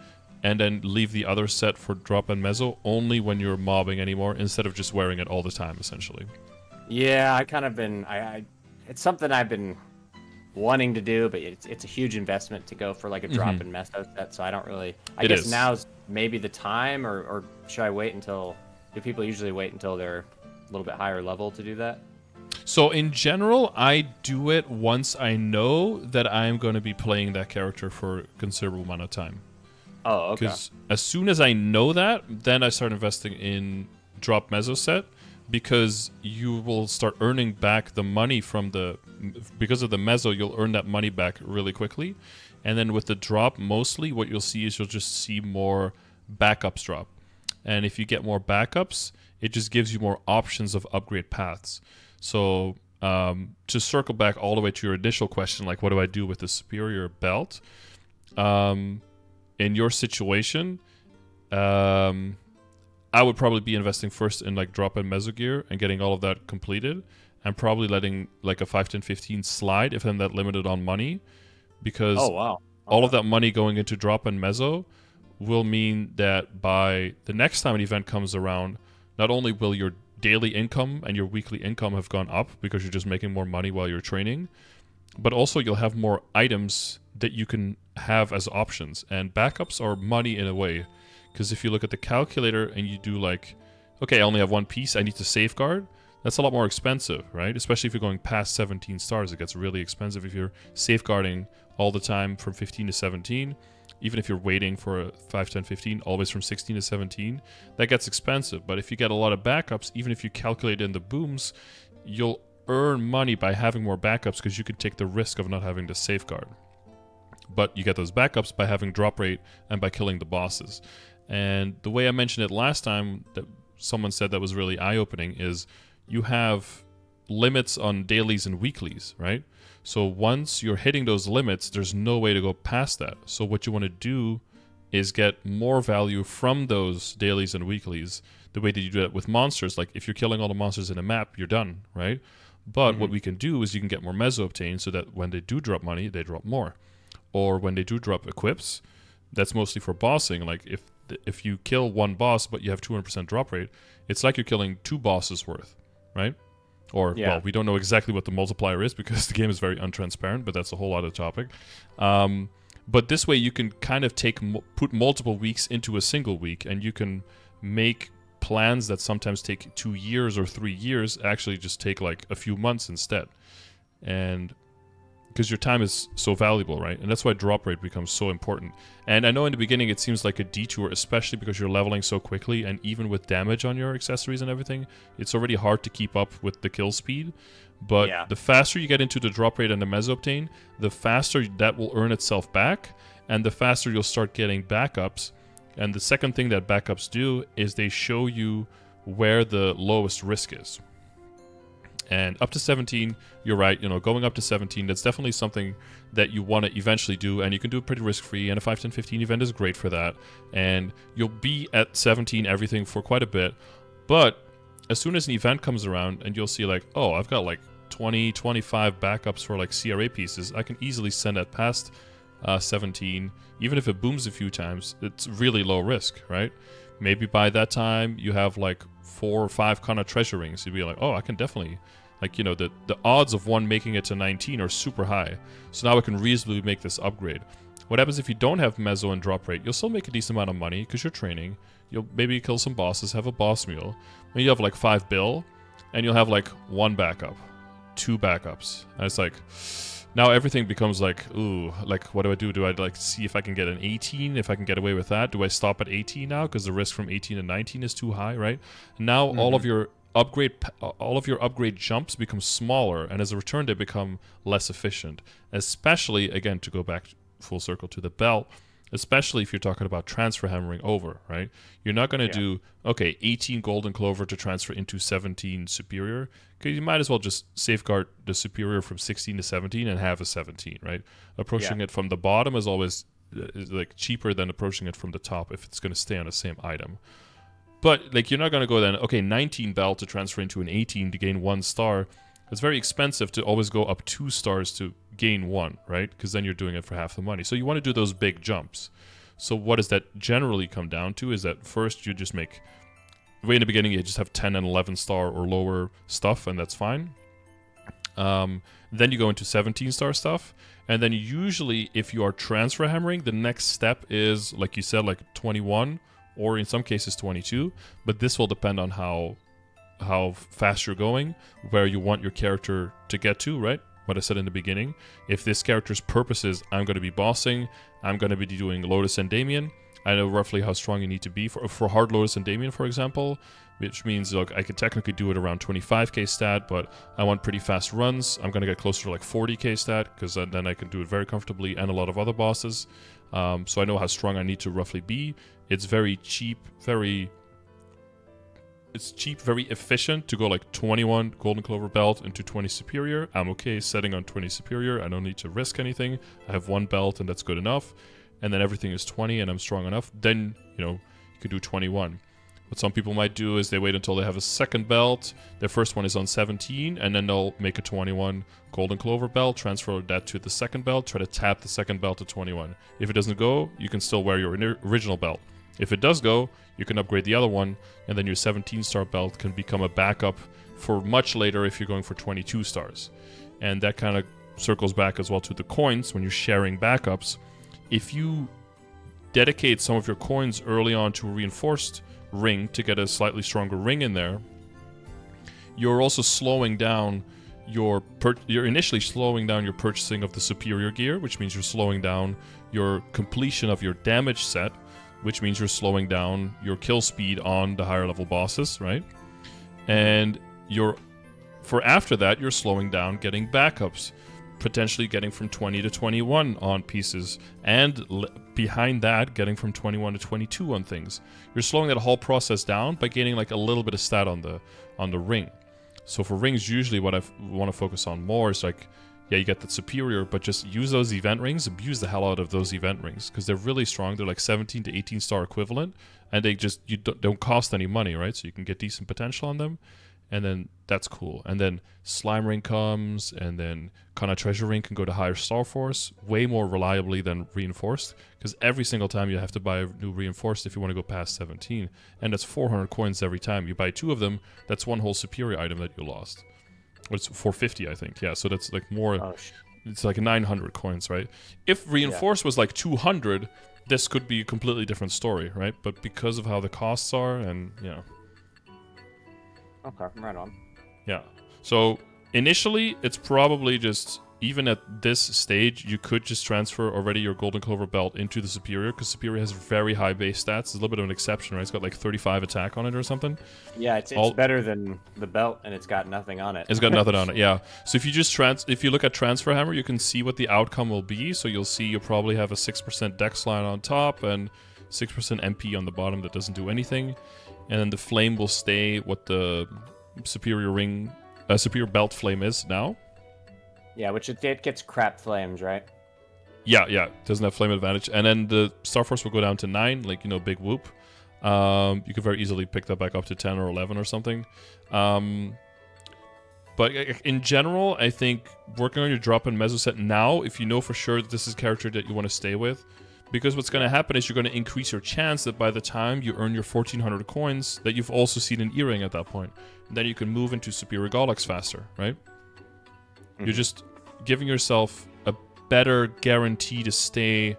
and then leave the other set for drop and meso only when you're mobbing anymore instead of just wearing it all the time essentially Yeah, I kind of been. I, I it's something I've been wanting to do, but it's it's a huge investment to go for like a drop Mhm. and mess set. So I don't really. I It guess is. now's maybe the time, or or should I wait until? Do people usually wait until they're a little bit higher level to do that? so in general i do it once i know that i'm going to be playing that character for a considerable amount of time Oh, okay. Because as soon as I know that, then I start investing in drop meso set because you will start earning back the money from the because of the meso, you'll earn that money back really quickly. And then with the drop mostly what you'll see is you'll just see more backups drop. And if you get more backups it just gives you more options of upgrade paths. So um, to circle back all the way to your initial question like what do i do with the superior belt? Um, in your situation, um, I would probably be investing first in like drop and meso gear and getting all of that completed, and probably letting like a 5, 10, 15 slide if I'm that limited on money, because oh wow. all of that money going into drop and meso will mean that by the next time an event comes around, not only will your daily income and your weekly income have gone up because you're just making more money while you're training, but also you'll have more items that you can have as options. And backups are money in a way. Because if you look at the calculator and you do like, okay, I only have one piece, I need to safeguard, that's a lot more expensive, right? Especially if you're going past 17 stars, it gets really expensive if you're safeguarding all the time from 15 to 17. Even if you're waiting for a 5, 10, 15, always from 16 to 17, that gets expensive. But if you get a lot of backups, even if you calculate in the booms, you'll earn money by having more backups because you can take the risk of not having to safeguard. But you get those backups by having drop rate and by killing the bosses. And the way I mentioned it last time, that someone said that was really eye opening, is you have limits on dailies and weeklies, right? So once you're hitting those limits, there's no way to go past that. So what you want to do is get more value from those dailies and weeklies. The way that you do that with monsters, like if you're killing all the monsters in a map, you're done, right? But what mm-hmm. we can do is you can get more meso obtained so that when they do drop money, they drop more. Or when they do drop equips, that's mostly for bossing. Like if if you kill one boss but you have 200% drop rate, it's like you're killing two bosses worth, right? Or Yeah. well, we don't know exactly what the multiplier is because the game is very untransparent, but that's a whole other topic. Um, but this way, you can kind of take put multiple weeks into a single week, and you can make plans that sometimes take two years or three years actually just take like a few months instead, and because your time is so valuable, right? And that's why drop rate becomes so important. And I know in the beginning it seems like a detour, especially because you're leveling so quickly, and even with damage on your accessories and everything, it's already hard to keep up with the kill speed. But Yeah. the faster you get into the drop rate and the meso obtain, the faster that will earn itself back, and the faster you'll start getting backups. And the second thing that backups do is they show you where the lowest risk is. And up to 17, you're right, you know, going up to 17, that's definitely something that you want to eventually do, and you can do it pretty risk free. And a 5, 10, 15 event is great for that. And you'll be at 17 everything for quite a bit. But as soon as an event comes around and you'll see, like, oh, I've got like 20, 25 backups for like CRA pieces, I can easily send that past uh, 17. Even if it booms a few times, it's really low risk, right? Maybe by that time you have like four or five Kanna treasure rings. You'd be like, oh, I can definitely, like, you know, the, the odds of one making it to 19 are super high. So now I can reasonably make this upgrade. What happens if you don't have meso and drop rate? You'll still make a decent amount of money because you're training. You'll maybe kill some bosses, have a boss meal. And you have like five bill, and you'll have like one backup, two backups. And it's like, now everything becomes like, ooh, like what do I do? Do I like see if I can get an 18? If I can get away with that, do I stop at 18 now because the risk from 18 to 19 is too high, right? Now all of mm-hmm. your upgrade, all of your upgrade jumps become smaller, and as a return, they become less efficient. Especially again to go back full circle to the belt. Especially if you're talking about transfer hammering over, right? You're not going to Yeah. do okay, 18 golden clover to transfer into 17 superior, because you might as well just safeguard the superior from 16 to 17 and have a 17, right? Approaching Yeah. it from the bottom is always uh, is like cheaper than approaching it from the top if it's going to stay on the same item. But like you're not going to go then okay, 19 bell to transfer into an 18 to gain one star. It's very expensive to always go up two stars to gain one, right? Because then you're doing it for half the money. So you want to do those big jumps. So what does that generally come down to? Is that first you just make way in the beginning you just have 10 and 11 star or lower stuff, and that's fine. Um, then you go into 17 star stuff, and then usually if you are transfer hammering, the next step is like you said, like 21 or in some cases 22. But this will depend on how how fast you're going, where you want your character to get to, right? What I said in the beginning. If this character's purpose is I'm going to be bossing, I'm going to be doing Lotus and Damien, I know roughly how strong you need to be for for hard Lotus and Damien, for example, which means look, I could technically do it around 25k stat, but I want pretty fast runs. I'm going to get closer to like 40k stat because then I can do it very comfortably and a lot of other bosses. Um, so I know how strong I need to roughly be. It's very cheap, very it's cheap, very efficient to go like 21 Golden Clover Belt into 20 Superior. I'm okay setting on 20 Superior. I don't need to risk anything. I have one belt and that's good enough. And then everything is 20 and I'm strong enough. Then, you know, you could do 21. What some people might do is they wait until they have a second belt. Their first one is on 17, and then they'll make a 21 Golden Clover belt, transfer that to the second belt, try to tap the second belt to 21. If it doesn't go, you can still wear your original belt. If it does go, you can upgrade the other one, and then your 17 star belt can become a backup for much later if you're going for 22 stars. And that kind of circles back as well to the coins when you're sharing backups. If you dedicate some of your coins early on to a reinforced ring to get a slightly stronger ring in there, you're also slowing down your you're initially slowing down your purchasing of the superior gear, which means you're slowing down your completion of your damage set, which means you're slowing down your kill speed on the higher level bosses, right? And you're for after that, you're slowing down getting backups, potentially getting from 20 to 21 on pieces, and behind that, getting from 21 to 22 on things. You're slowing that whole process down by gaining like a little bit of stat on the on the ring. So for rings, usually what I want to focus on more is like, yeah, you get that superior, but just use those event rings, abuse the hell out of those event rings because they're really strong. They're like 17 to 18 star equivalent, and they just you don't, don't cost any money, right? So you can get decent potential on them. and then that's cool. And then Slime Ring comes, and then Kanna Treasure Ring can go to higher Star Force, way more reliably than Reinforced, because every single time you have to buy a new Reinforced if you want to go past 17, and that's 400 coins every time. You buy two of them, that's one whole superior item that you lost. It's 450, I think. Yeah, so that's like more. Oh, It's like 900 coins, right? If Reinforced was like 200, this could be a completely different story, right? But because of how the costs are, and you know. okay, right on. Yeah. So initially, it's probably just even at this stage, you could just transfer already your Golden Clover belt into the Superior because Superior has very high base stats. It's a little bit of an exception, right? It's got like 35 attack on it or something. Yeah, it's, it's All- better than the belt, and it's got nothing on it. It's got nothing on it, yeah. So if you just trans, if you look at Transfer Hammer, you can see what the outcome will be. So you'll see you'll probably have a six percent Dex line on top and six percent MP on the bottom that doesn't do anything, and then the flame will stay what the Superior Ring, uh, Superior Belt Flame is now. Yeah, which it, it gets crap flames, right? Yeah, yeah, doesn't have flame advantage, and then the Star Force will go down to nine, like you know, big whoop. Um, you could very easily pick that back up to ten or eleven or something. Um, but uh, in general, I think working on your drop in meso set now, if you know for sure that this is character that you want to stay with, because what's going to happen is you're going to increase your chance that by the time you earn your 1400 coins, that you've also seen an earring at that point. And then you can move into Superior Gollux faster, right? You're Mhm. just giving yourself a better guarantee to stay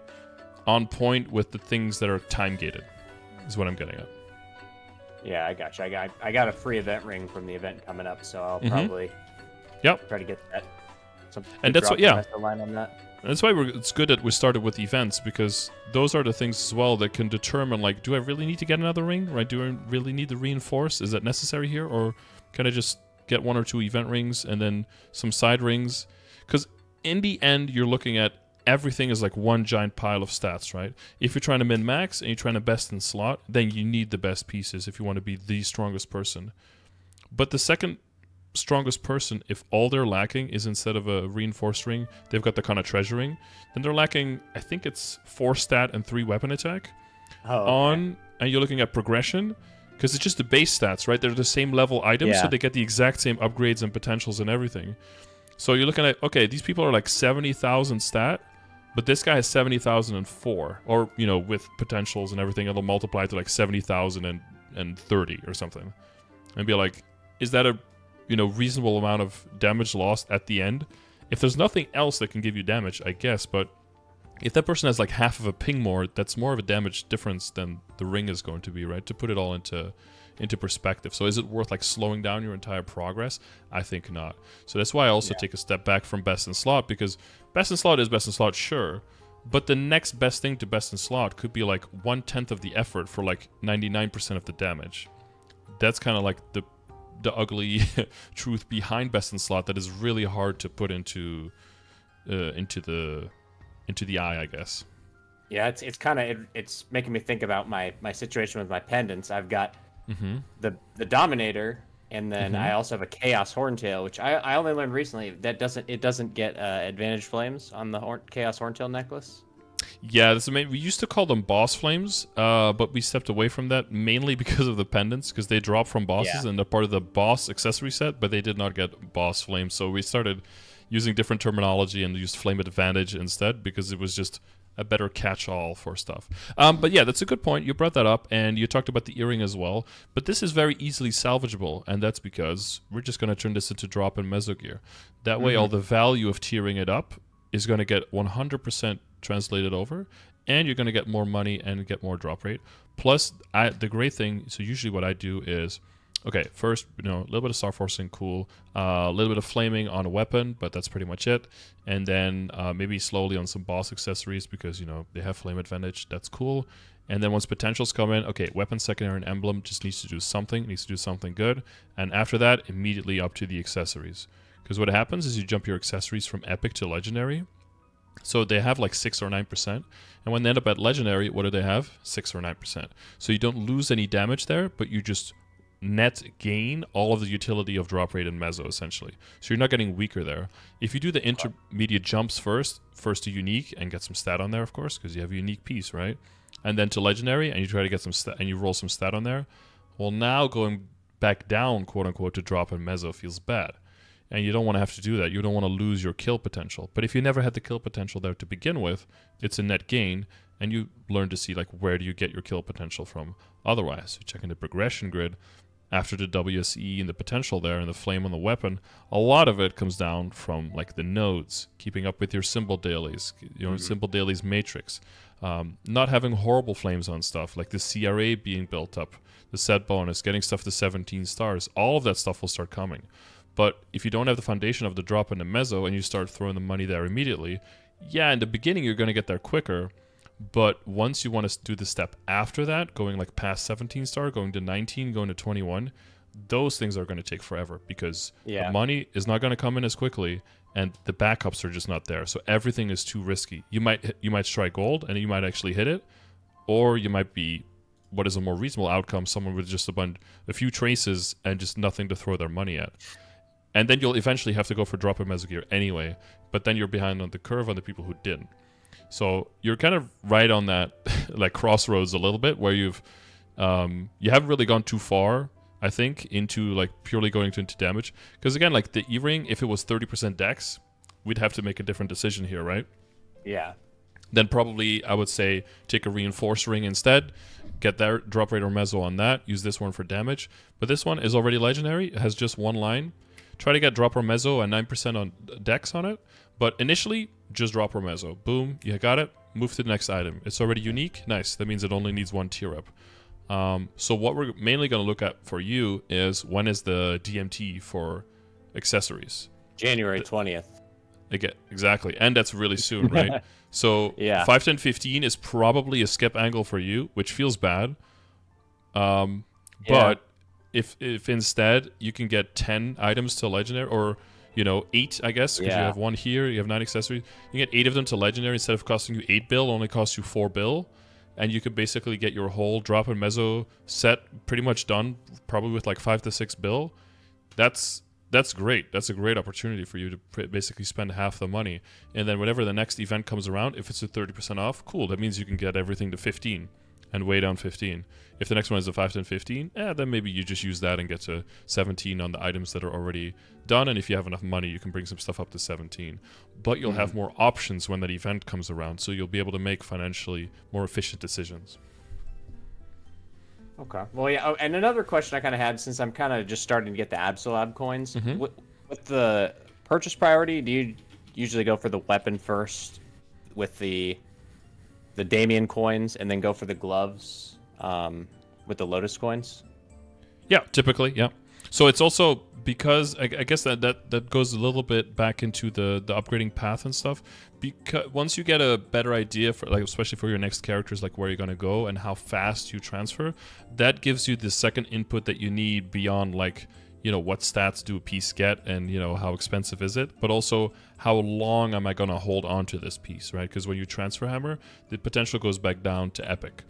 on point with the things that are time gated. Is what I'm getting at. Yeah, I got you. I got I got a free event ring from the event coming up, so I'll Mhm. probably Yep. try to get that. Some And that's what- yeah. line on that. That's why we're, it's good that we started with events because those are the things as well that can determine like, do I really need to get another ring? Right? Do I really need to reinforce? Is that necessary here, or can I just get one or two event rings and then some side rings? Because in the end, you're looking at everything is like one giant pile of stats, right? If you're trying to min max and you're trying to best in slot, then you need the best pieces if you want to be the strongest person. But the second strongest person, if all they're lacking is instead of a reinforced ring, they've got the Kanna treasure ring, then they're lacking, I think it's four stat and three weapon attack Oh, okay. on, and you're looking at progression. Because it's just the base stats, right? They're the same level items, so they get the exact same upgrades and potentials and everything. So you're looking at okay, these people are like seventy thousand stat, but this guy has seventy thousand and four, or you know, with potentials and everything, it'll multiply to like seventy thousand and and thirty or something, and be like, is that a you know reasonable amount of damage lost at the end? If there's nothing else that can give you damage, I guess, but if that person has like half of a ping more, that's more of a damage difference than the ring is going to be, right? To put it all into into perspective. So is it worth like slowing down your entire progress? I think not. So that's why I also Yeah. take a step back from best in slot because best in slot is best in slot, sure. But the next best thing to best in slot could be like one tenth of the effort for like 99% of the damage. That's kind of like the the ugly truth behind best in slot that is really hard to put into uh, into the into the eye, I guess. Yeah, it's it's kind of it, it's making me think about my my situation with my pendants. I've got Mm-hmm. the the Dominator, and then Mhm. I also have a Chaos Horntail, which I, I only learned recently that doesn't it doesn't get uh, Advantage Flames on the Horn, Chaos Horntail necklace. Yeah, that's amazing. We used to call them boss flames, uh, but we stepped away from that mainly because of the pendants, because they drop from bosses Yeah. and they're part of the boss accessory set, but they did not get boss flames. So we started using different terminology and used flame advantage instead because it was just a better catch-all for stuff. Um, but yeah, that's a good point. You brought that up, and you talked about the earring as well. But this is very easily salvageable, and that's because we're just going to turn this into drop and meso gear. That way, all the value of tiering it up is going to get 100% translated over, and you're going to get more money and get more drop rate. Plus, I, the great thing, so usually what I do is, okay, first, you know, a little bit of star forcing, cool, uh, a little bit of flaming on a weapon, but that's pretty much it. And then uh, maybe slowly on some boss accessories because, you know, they have flame advantage, that's cool. And then once potentials come in, okay, weapon secondary and emblem just needs to do something, needs to do something good. And after that, immediately up to the accessories. Because what happens is you jump your accessories from epic to legendary. So they have like 6 or 9%. And when they end up at legendary, what do they have? 6 or 9%. So you don't lose any damage there, but you just net gain all of the utility of drop rate and meso essentially. So you're not getting weaker there. If you do the intermediate jumps first, first to unique and get some stat on there, of course, because you have a unique piece, right? And then to legendary and you try to get some stat and you roll some stat on there. Well, now going back down, quote unquote, to drop and Meso feels bad. And you don't want to have to do that. You don't want to lose your kill potential. But if you never had the kill potential there to begin with, it's a net gain, and you learn to see like where do you get your kill potential from otherwise. You check in the progression grid after the WSE and the potential there and the flame on the weapon, a lot of it comes down from like the nodes, keeping up with your symbol dailies, your know, mm-hmm. symbol dailies matrix, um, not having horrible flames on stuff like the CRA being built up, the set bonus, getting stuff to 17 stars. All of that stuff will start coming. But if you don't have the foundation of the drop in the meso and you start throwing the money there immediately, yeah, in the beginning you're going to get there quicker. But once you want to do the step after that, going like past 17 star, going to 19, going to 21, those things are going to take forever because yeah. the money is not going to come in as quickly and the backups are just not there. So everything is too risky. You might you might strike gold and you might actually hit it, or you might be what is a more reasonable outcome, someone with just a bunch a few traces and just nothing to throw their money at. And then you'll eventually have to go for drop in gear anyway, but then you're behind on the curve on the people who didn't. So you're kind of right on that like crossroads a little bit where you've um, you haven't really gone too far I think, into like purely going into damage. Because again, like the E ring, if it was 30% dex, we'd have to make a different decision here, right? Yeah. Then probably I would say take a reinforced ring instead, get that drop rate or meso on that, use this one for damage. But this one is already legendary, it has just one line. Try to get drop or meso and 9% on dex on it. But initially, just drop or. Boom, you got it. Move to the next item. It's already unique. Nice. That means it only needs one tier up. Um, so what we're mainly going to look at for you is when is the DMT for accessories? January 20th. Again, exactly. And that's really soon, right? so yeah. 5, 10, 15 is probably a skip angle for you, which feels bad. Um, yeah. But if if instead you can get 10 items to legendary or you know, eight, I guess, because yeah. you have one here, you have nine accessories. You get eight of them to legendary instead of costing you eight bill, only costs you four bill and you could basically get your whole drop and meso set pretty much done, probably with like five to six bill. That's that's great. That's a great opportunity for you to basically spend half the money, and then whenever the next event comes around, if it's a thirty percent off, cool. That means you can get everything to fifteen and way down 15. If the next one is a 5, 10, 15, eh, then maybe you just use that and get to 17 on the items that are already done. And if you have enough money, you can bring some stuff up to 17. But you'll mm-hmm. have more options when that event comes around, so you'll be able to make financially more efficient decisions. Okay. Well, yeah. Oh, and another question I kind of had since I'm kind of just starting to get the Absolab coins, mm-hmm. with, with the purchase priority, do you usually go for the weapon first with the the Damien coins and then go for the gloves um, with the Lotus coins? Yeah, typically, yeah. So it's also because I, I, guess that, that that goes a little bit back into the the upgrading path and stuff. Because once you get a better idea for like especially for your next characters, like where you're gonna go and how fast you transfer, that gives you the second input that you need beyond like you know what stats do a piece get and you know how expensive is it but also how long am i going to hold on to this piece right? Because when you transfer hammer the potential goes back down to epic.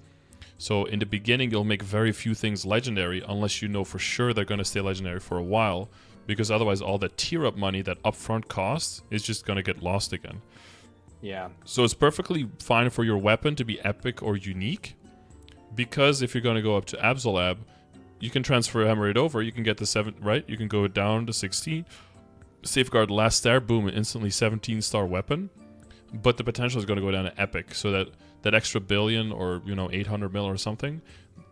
So in the beginning you'll make very few things legendary unless you know for sure they're going to stay legendary for a while because otherwise all that tier up money that upfront costs is just going to get lost again. Yeah. So it's perfectly fine for your weapon to be epic or unique because if you're going to go up to Absolab you can transfer it over. You can get the seven right. You can go down to sixteen. Safeguard last star, boom, instantly seventeen star weapon. But the potential is going to go down to epic, so that that extra billion or you know eight hundred mil or something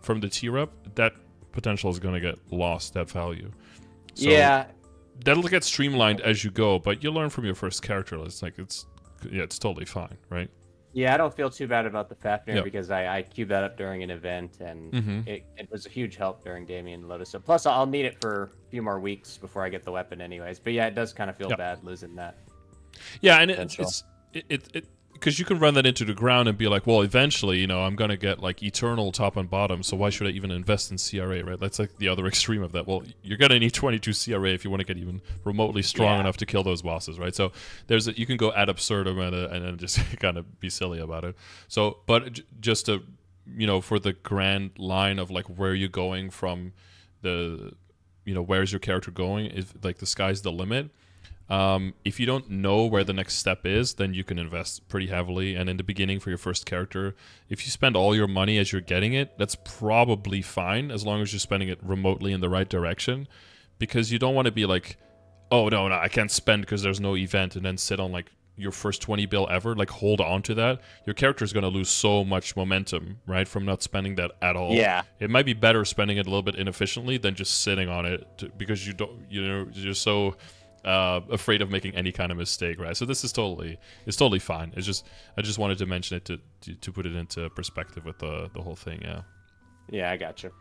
from the T-Rep, that potential is going to get lost. That value. So yeah. That'll get streamlined as you go, but you learn from your first character. It's like it's yeah, it's totally fine, right? Yeah, I don't feel too bad about the Fafnir yep. because I, I queued that up during an event and mm-hmm. it, it was a huge help during Damien Lotus. So plus I'll need it for a few more weeks before I get the weapon anyways. But yeah, it does kind of feel yep. bad losing that. Yeah, and it, it's it, it, it because you can run that into the ground and be like, well, eventually, you know, I'm gonna get like eternal top and bottom, so why should I even invest in CRA, right? That's like the other extreme of that. Well, you're gonna need 22 CRA if you want to get even remotely strong yeah. enough to kill those bosses, right? So there's a, you can go ad absurdum and, uh, and then just kind of be silly about it. So, but j- just to you know, for the grand line of like where you're going from the, you know, where's your character going? If like the sky's the limit Um, if you don't know where the next step is, then you can invest pretty heavily. And in the beginning, for your first character, if you spend all your money as you're getting it, that's probably fine as long as you're spending it remotely in the right direction. Because you don't want to be like, oh, no, no, I can't spend because there's no event, and then sit on like your first 20 bill ever, like hold on to that, your character is going to lose so much momentum, right, from not spending that at all. Yeah. It might be better spending it a little bit inefficiently than just sitting on it to, because you don't, you know, you're so uh, afraid of making any kind of mistake, right? So this is totally, it's totally fine. It's just, I just wanted to mention it to, to, to put it into perspective with the, the whole thing, yeah. Yeah, I got you.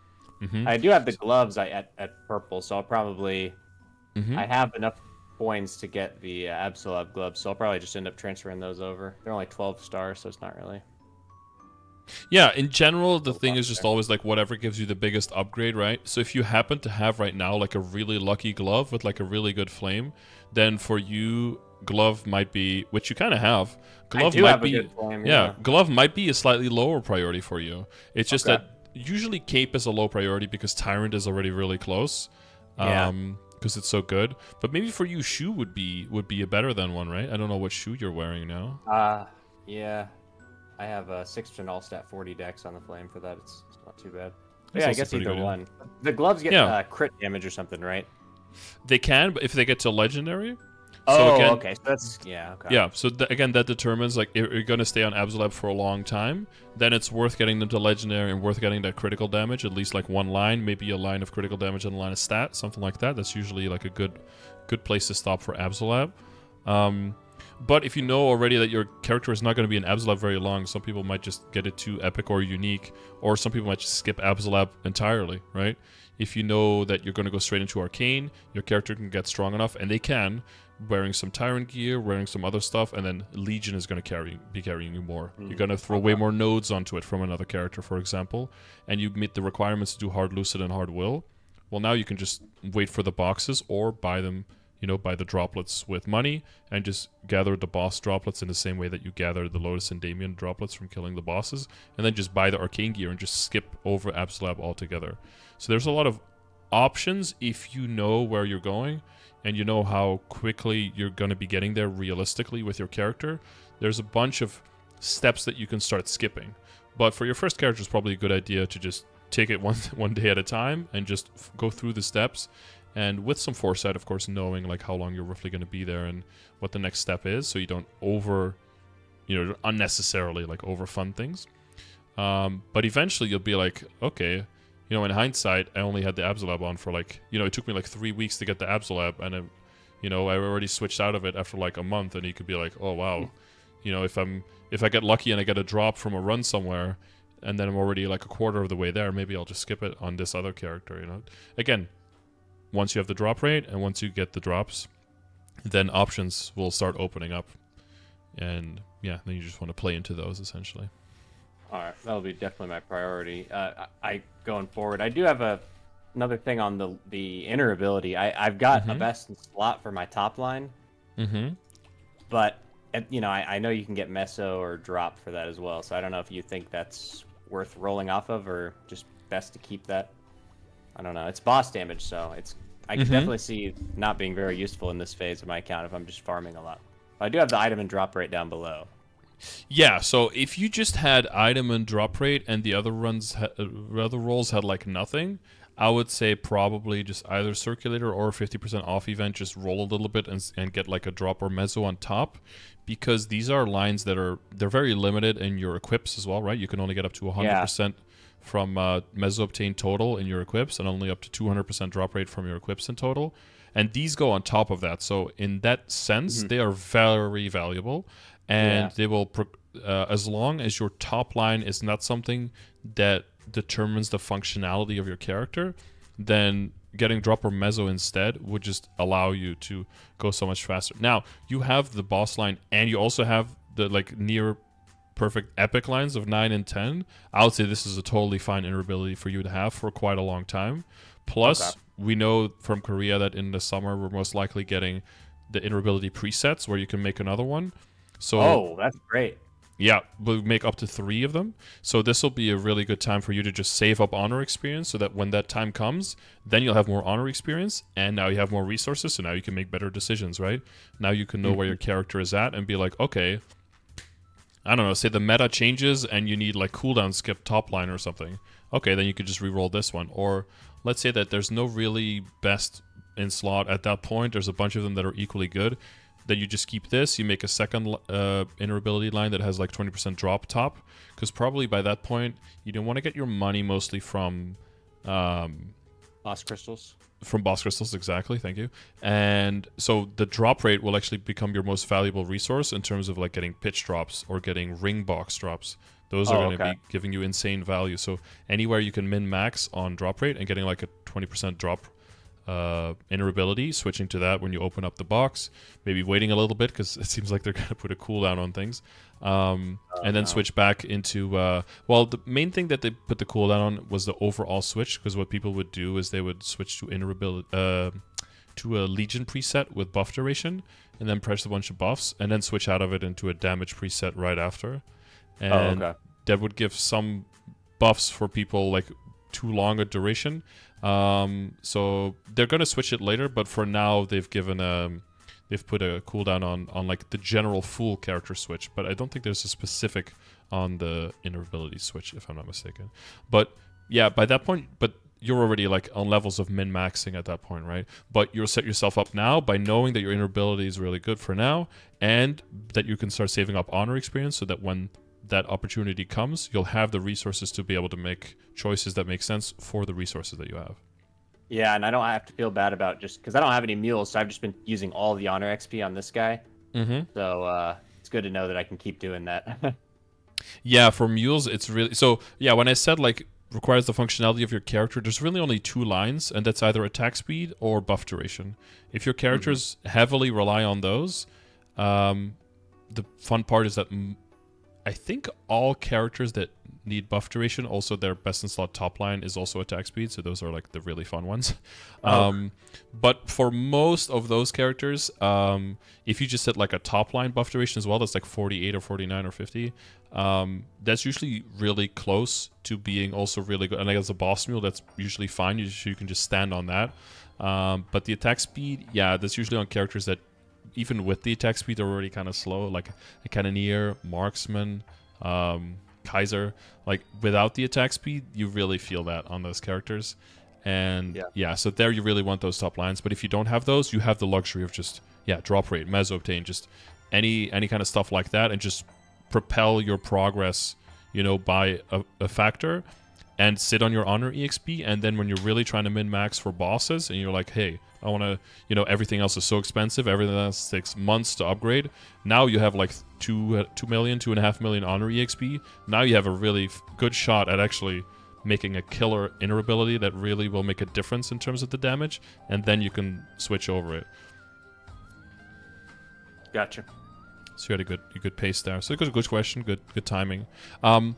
Mm-hmm. I do have the gloves I, at, at purple, so I'll probably. Mm-hmm. I have enough coins to get the uh, Absolab gloves, so I'll probably just end up transferring those over. They're only 12 stars, so it's not really. Yeah, in general, the thing is just there. always like whatever gives you the biggest upgrade, right? So if you happen to have right now like a really lucky glove with like a really good flame, then for you, glove might be, which you kind of have. Glove might have be, good flame. yeah, glove might be a slightly lower priority for you. It's just Okay. that usually cape is a low priority because tyrant is already really close. Yeah. Um, because it's so good. But maybe for you, shoe would be would be a better than one, right? I don't know what shoe you're wearing now. Uh, yeah. I have a 6% all stat 40 decks on the flame for that. It's, it's not too bad. Yeah, I guess either one. The gloves get Yeah. uh, crit damage or something, right? They can, but if they get to legendary, oh, again- okay. So that's yeah. Okay. Yeah, so th- again, that determines like if you're going to stay on Absolab for a long time, then it's worth getting them to legendary and worth getting that critical damage, at least like one line, maybe a line of critical damage and a line of stat, something like that. That's usually like a good, good place to stop for Absolab. Um, but if you know already that your character is not going to be in Absolab very long, some people might just get it too epic or unique, or some people might just skip Absolab entirely, right? If you know that you're going to go straight into Arcane, your character can get strong enough, and they can, wearing some Tyrant gear, wearing some other stuff, and then Legion is going to carry be carrying you more. Mm. You're going to throw way more nodes onto it from another character, for example, and you meet the requirements to do Hard Lucid and Hard Will. Well, now you can just wait for the boxes or buy them, you know, buy the droplets with money and just gather the boss droplets in the same way that you gather the Lotus and Damien droplets from killing the bosses, and then just buy the arcane gear and just skip over Absolab altogether. So there's a lot of options if you know where you're going and you know how quickly you're going to be getting there realistically with your character. There's a bunch of steps that you can start skipping. But for your first character, it's probably a good idea to just take it one one day at a time and just go through the steps and with some foresight of course knowing like how long you're roughly going to be there and what the next step is so you don't over you know unnecessarily like over fund things. Um, but eventually you'll be like okay you know in hindsight i only had the Absolab on for like you know it took me like three weeks to get the Absolab, and it, you know i already switched out of it after like a month and you could be like oh wow. You know if i'm if i get lucky and i get a drop from a run somewhere and then i'm already like a quarter of the way there maybe i'll just skip it on this other character you know? Again once you have the drop rate and once you get the drops then options will start opening up and yeah then you just want to play into those essentially All right, that'll be definitely my priority. Uh, I, I going forward, I do have a another thing on the the inner ability. I I've got a Mhm. best slot for my top line, mm-hmm but you know I, I know you can get meso or drop for that as well. So I don't know if you think that's worth rolling off of or just best to keep that. I don't know. It's boss damage, so it's I can Mhm. definitely see not being very useful in this phase of my account if I'm just farming a lot. I do have the item and drop rate down below. Yeah, so if you just had item and drop rate and the other runs, ha- uh, other rolls had like nothing, I would say probably just either circulator or 50% off event, just roll a little bit and, and get like a drop or meso on top, because these are lines that are they're very limited in your equips as well, right? You can only get up to 100% from uh, meso obtained total in your equips, and only up to 200% drop rate from your equips in total. And these go on top of that. So in that sense, they are very valuable, and Yeah. they will, uh, as long as your top line is not something that determines the functionality of your character, then getting drop or meso instead would just allow you to go so much faster. Now you have the boss line, and you also have the like near perfect epic lines of 9 and 10 i would say this is a totally fine ability for you to have for quite a long time plus Okay. we know from korea that in the summer we're most likely getting the ability presets where you can make another one so Oh, that's great. Yeah, we'll make up to three of them. So this will be a really good time for you to just save up honor experience so that when that time comes, then you'll have more honor experience and now you have more resources. So now you can make better decisions, right? Now you can know where your mm-hmm. character is at and be like, okay, I don't know, say the meta changes and you need like cooldown skip top line or something. Okay, then you could just re-roll this one. Or let's say that there's no really best in slot at that point. There's a bunch of them that are equally good then you just keep this. You make a second uh, inner ability line that has like 20% drop top, because probably by that point you don't want to get your money mostly from um, boss crystals. From boss crystals, exactly. Thank you. And so the drop rate will actually become your most valuable resource in terms of like getting pitch drops or getting ring box drops. Those are oh, going to okay. be giving you insane value. So anywhere you can min max on drop rate and getting like a 20% drop uh, inner ability, switching to that when you open up the box. Maybe waiting a little bit because it seems like they're going to put a cooldown on things. Um, oh, and then no. switch back into. Uh, well, the main thing that they put the cooldown on was the overall switch because what people would do is they would switch to inner ability. Uh, to a Legion preset with buff duration, and then press a bunch of buffs, and then switch out of it into a damage preset right after. Oh, and oh, okay. that would give some buffs for people like too long a duration, um, so they're gonna switch it later, but for now they've given a um, they've put a cooldown on on like the general full character switch, but I don't think there's a specific on the inner ability switch if I'm not mistaken. But yeah, by that point, but you're already like on levels of min maxing at that point, right? But you'll set yourself up now by knowing that your inner ability is really good for now, and that you can start saving up honor experience so that when that opportunity comes, you'll have the resources to be able to make choices that make sense for the resources that you have. Yeah, and I don't have to feel bad about just because I don't have any mules, so I've just been using all the honor XP on this guy. Mm-hmm. So uh, it's good to know that I can keep doing that. yeah, for mules, it's really so. Yeah, when I said like requires the functionality of your character, there's really only two lines, and that's either attack speed or buff duration. If your characters mm-hmm. heavily rely on those, um, the fun part is that I think all characters that need buff duration, also their best in slot top line is also attack speed, so those are like the really fun ones. Oh. Um, but for most of those characters, um, if you just set like a top line buff duration as well, that's like 48 or 49 or 50, um, that's usually really close to being also really good. And like as a boss mule, that's usually fine. You, you can just stand on that. Um, but the attack speed, yeah, that's usually on characters that even with the attack speed, they're already kind of slow. Like a Cannoneer, Marksman, um, Kaiser. Like without the attack speed, you really feel that on those characters. And yeah. yeah, so there you really want those top lines. But if you don't have those, you have the luxury of just yeah, drop rate, meso obtain, just any any kind of stuff like that, and just propel your progress, you know, by a, a factor and sit on your honor exp and then when you're really trying to min max for bosses and you're like hey i want to you know everything else is so expensive everything else takes months to upgrade now you have like two uh, two million two and a half million honor exp now you have a really good shot at actually making a killer inner ability that really will make a difference in terms of the damage and then you can switch over it gotcha so you had a good a good pace there so it was a good question good good timing um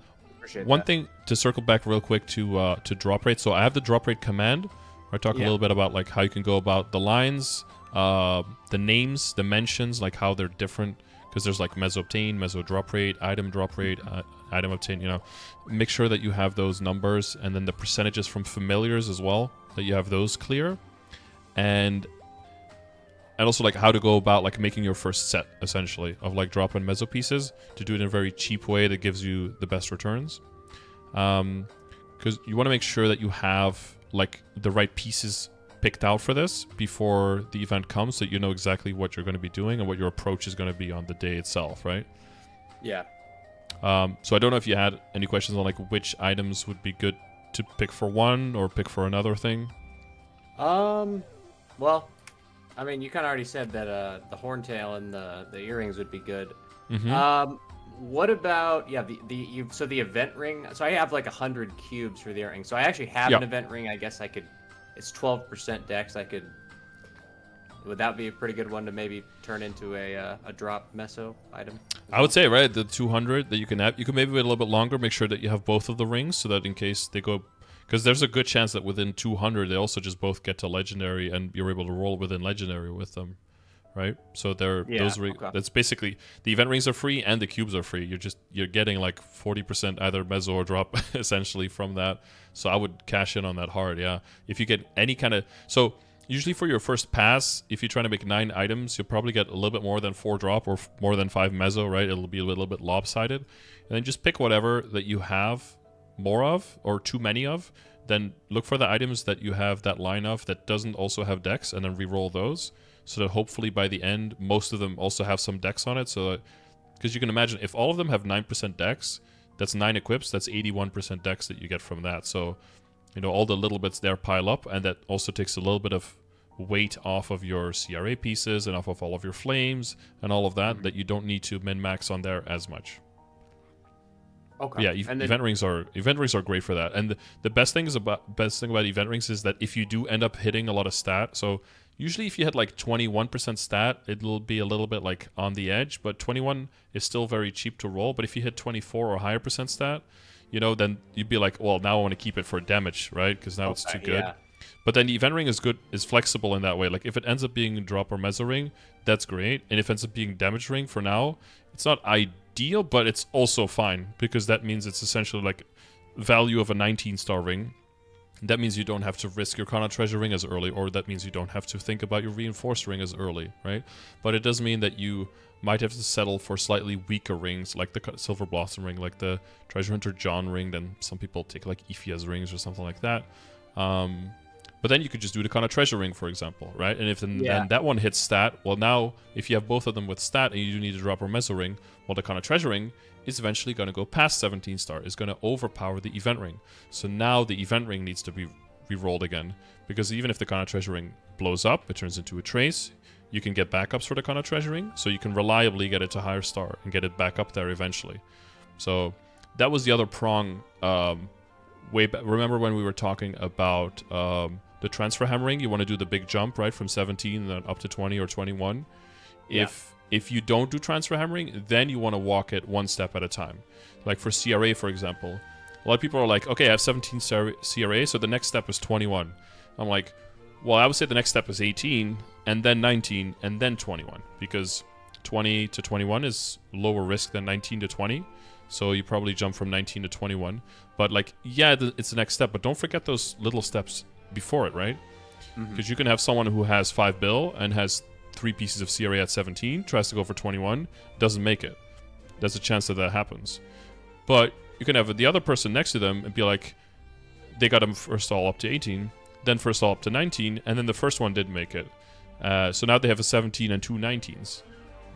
One that. thing to circle back real quick to uh, to drop rate. So I have the drop rate command. I talk yeah. a little bit about like how you can go about the lines, uh, the names, the mentions, like how they're different. Because there's like meso obtain, meso drop rate, item drop rate, uh, item obtain. You know, make sure that you have those numbers and then the percentages from familiars as well. That you have those clear, and and also like how to go about like making your first set essentially of like drop in meso pieces to do it in a very cheap way that gives you the best returns um because you want to make sure that you have like the right pieces picked out for this before the event comes so you know exactly what you're going to be doing and what your approach is going to be on the day itself right yeah um so i don't know if you had any questions on like which items would be good to pick for one or pick for another thing um well I mean, you kind of already said that uh, the horntail and the the earrings would be good. Mm-hmm. Um, what about yeah the the you so the event ring? So I have like a hundred cubes for the ring. So I actually have yep. an event ring. I guess I could. It's twelve percent dex. I could. Would that be a pretty good one to maybe turn into a uh, a drop meso item? I would say right the 200 that you can have. You can maybe wait a little bit longer. Make sure that you have both of the rings so that in case they go because there's a good chance that within 200 they also just both get to legendary and you're able to roll within legendary with them right? So they're Yeah, those ring, okay. that's basically the event rings are free and the cubes are free. You're just you're getting like 40% either meso or drop essentially from that. So I would cash in on that hard, yeah. If you get any kind of so usually for your first pass, if you're trying to make nine items, you'll probably get a little bit more than four drop or f- more than five meso, right? It'll be a little bit lopsided. And then just pick whatever that you have more of or too many of. Then look for the items that you have that line of that doesn't also have dex and then re-roll those. So that hopefully by the end, most of them also have some dex on it. So uh, because you can imagine if all of them have 9% dex, that's nine equips, that's 81% dex that you get from that. So you know all the little bits there pile up and that also takes a little bit of weight off of your CRA pieces and off of all of your flames and all of that mm-hmm. that you don't need to min max on there as much. Okay. Yeah, ev- and then, event rings are event rings are great for that. And the, the best thing is about best thing about event rings is that if you do end up hitting a lot of stat, so usually if you had like 21% stat, it'll be a little bit like on the edge, but 21 is still very cheap to roll, but if you hit 24 or higher percent stat, you know, then you'd be like, well, now I want to keep it for damage, right? Because now it's too good. yeah. But then the event ring is good, is flexible in that way. Like if it ends up being drop or meso ring, that's great. And if it ends up being damage ring for now, it's not ideal, but it's also fine because that means it's essentially like value of a 19 star ring. That means you don't have to risk your Kanna treasure ring as early, or that means you don't have to think about your reinforced ring as early, right? But it does mean that you might have to settle for slightly weaker rings, like the Silver Blossom ring, like the Treasure Hunter John ring. Then some people take like Iphia's rings or something like that. Um, but then you could just do the Kanna treasure ring, for example, right? And if then, Yeah. then that one hits stat, well, now if you have both of them with stat and you do need to drop a meso ring, well, the Kanna treasure ring is eventually going to go past 17 star, is going to overpower the event ring. So now the event ring needs to be re-rolled again because even if the Kanna treasure ring blows up, it turns into a trace. You can get backups for the Kanna treasure ring, so you can reliably get it to higher star and get it back up there eventually. So that was the other prong. Um, way back. Remember when we were talking about um, the transfer hammering? You want to do the big jump, right, from 17 and then up to 20 or 21. Yeah. If you don't do transfer hammering, then you want to walk it one step at a time. Like for CRA, for example, a lot of people are like, okay, I have 17 CRA, so the next step is 21. I'm like, well, I would say the next step is 18, and then 19, and then 21, because 20 to 21 is lower risk than 19 to 20. So you probably jump from 19 to 21. But like, yeah, it's the next step, but don't forget those little steps before it, right? Mhm. Because you can have someone who has five bill and has three pieces of CRA at 17, tries to go for 21, doesn't make it. There's a chance that that happens. But you can have the other person next to them and be like, they got him first all up to 18, then first all up to 19, and then the first one did make it. Uh, so now they have a 17 and two 19s.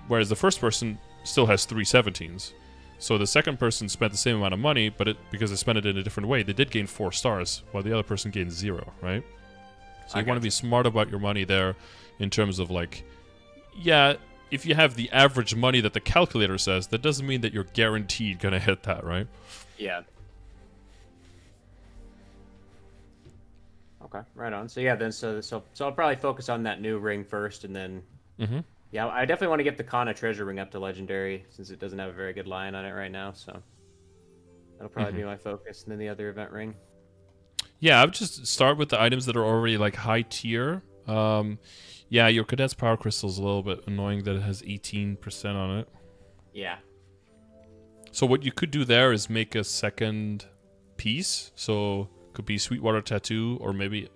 Whereas the first person still has three 17s. So the second person spent the same amount of money, but it because they spent it in a different way, they did gain four stars, while the other person gained zero, right? So you want to be smart about your money there in terms of like, yeah, if you have the average money that the calculator says, that doesn't mean that you're guaranteed gonna hit that, right? Yeah. Okay, right on. So yeah, then so so so I'll probably focus on that new ring first, and then Mm-hmm. yeah, I definitely want to get the Kanna treasure ring up to legendary since it doesn't have a very good line on it right now. So that'll probably be my focus, and then the other event ring. Yeah, I would just start with the items that are already like high tier. Um, yeah, your condensed power crystal is a little bit annoying that it has 18% on it. Yeah. So what you could do there is make a second piece. So could be Sweetwater Tattoo, or maybe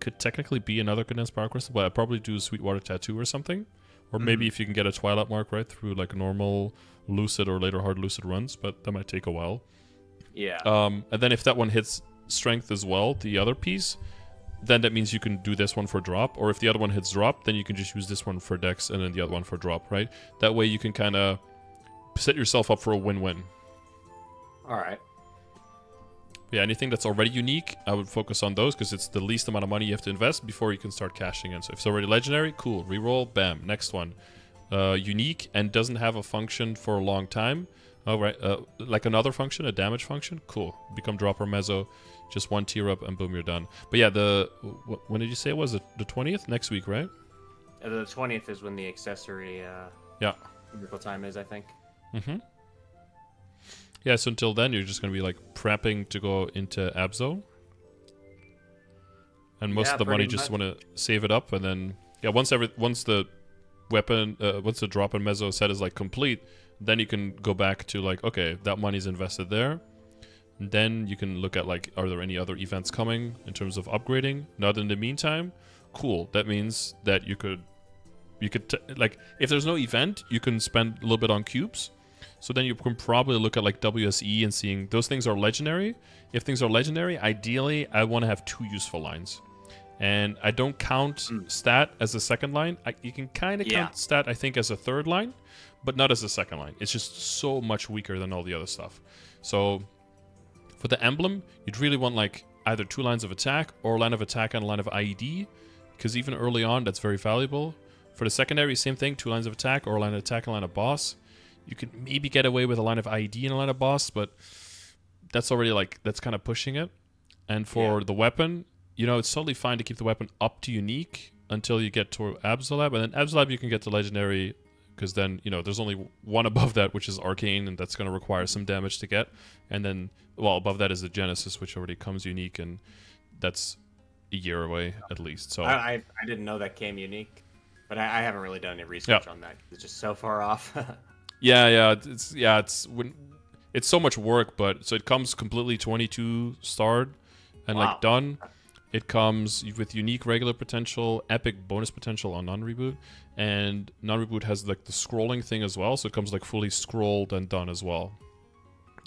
could technically be another condensed power crystal, but I'd probably do Sweetwater Tattoo or something. Or maybe if you can get a Twilight Mark right through like normal Lucid or later hard Lucid runs, but that might take a while. Yeah. Um, and then if that one hits strength as well, the other piece, then that means you can do this one for drop. Or if the other one hits drop, then you can just use this one for dex and then the other one for drop, right? That way you can kind of set yourself up for a win-win. All right. Yeah, anything that's already unique, I would focus on those because it's the least amount of money you have to invest before you can start cashing in. So if it's already legendary, cool. Reroll, bam. Next one. Uh, unique and doesn't have a function for a long time. All right, uh, like another function, a damage function. Cool. Become dropper meso. Just one tier up and boom, you're done. But yeah, the wh- when did you say it was the twentieth next week, right? Uh, The twentieth is when the accessory uh, Yeah. miracle time is, I think. Mm-hmm. Yeah, so until then, you're just gonna be like prepping to go into Abzo, and most Yeah, of the money pretty just want to save it up, and then yeah, once every once the weapon, uh, once the drop in meso set is like complete, then you can go back to like, okay, that money's invested there. And then you can look at like, are there any other events coming in terms of upgrading? Not in the meantime. Cool. That means that you could, you could t- like, if there's no event, you can spend a little bit on cubes. So then you can probably look at like WSE and seeing those things are legendary. If things are legendary, ideally I want to have two useful lines. And I don't count Mm. stat as a second line. I, you can kind of Yeah. count stat, I think, as a third line, but not as a second line. It's just so much weaker than all the other stuff. So for the emblem, you'd really want like either two lines of attack or a line of attack and a line of IED, because even early on, that's very valuable. For the secondary, same thing, two lines of attack or a line of attack and a line of boss. You could maybe get away with a line of IED and a line of boss, but that's already like that's kind of pushing it. And for the weapon, you know, it's totally fine to keep the weapon up to unique until you get to Absolab, and then Absolab you can get the legendary because then you know there's only one above that which is arcane, and that's going to require some damage to get. And then well above that is the Genesis, which already comes unique, and that's a year away at least. So I, I, I didn't know that came unique, but I, I haven't really done any research on that. It's just so far off. Yeah, yeah, it's yeah, it's when it's so much work, but so it comes completely 22 starred and Wow. like done. It comes with unique regular potential, epic bonus potential on non-reboot, and non-reboot has like the scrolling thing as well, so it comes like fully scrolled and done as well.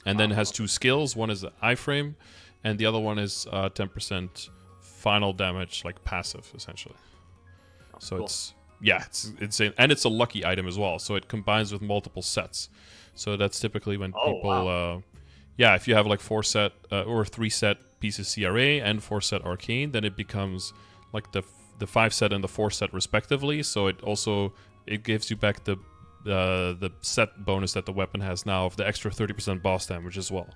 And then it has two skills. One is the iframe, and the other one is uh, 10% final damage, like passive, essentially. So Cool. it's yeah, it's insane, and it's a lucky item as well. So it combines with multiple sets. So that's typically when Oh, people, wow. uh, yeah, if you have like four set uh, or three set pieces CRA and four set arcane, then it becomes like the the five set and the four set respectively. So it also it gives you back the uh, the set bonus that the weapon has now of the extra 30% boss damage as well.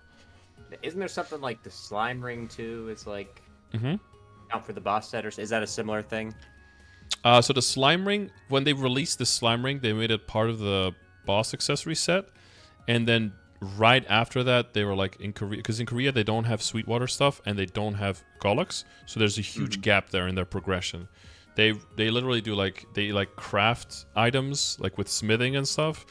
Isn't there something like the slime ring too? It's like Mm-hmm. out for the boss set, or is that a similar thing? Uh, so the slime ring, when they released the slime ring, they made it part of the boss accessory set, and then right after that, they were like in Korea, because in Korea they don't have Sweetwater stuff and they don't have Gollux, so there's a huge gap there in their progression. They they literally do like they like craft items like with smithing and stuff,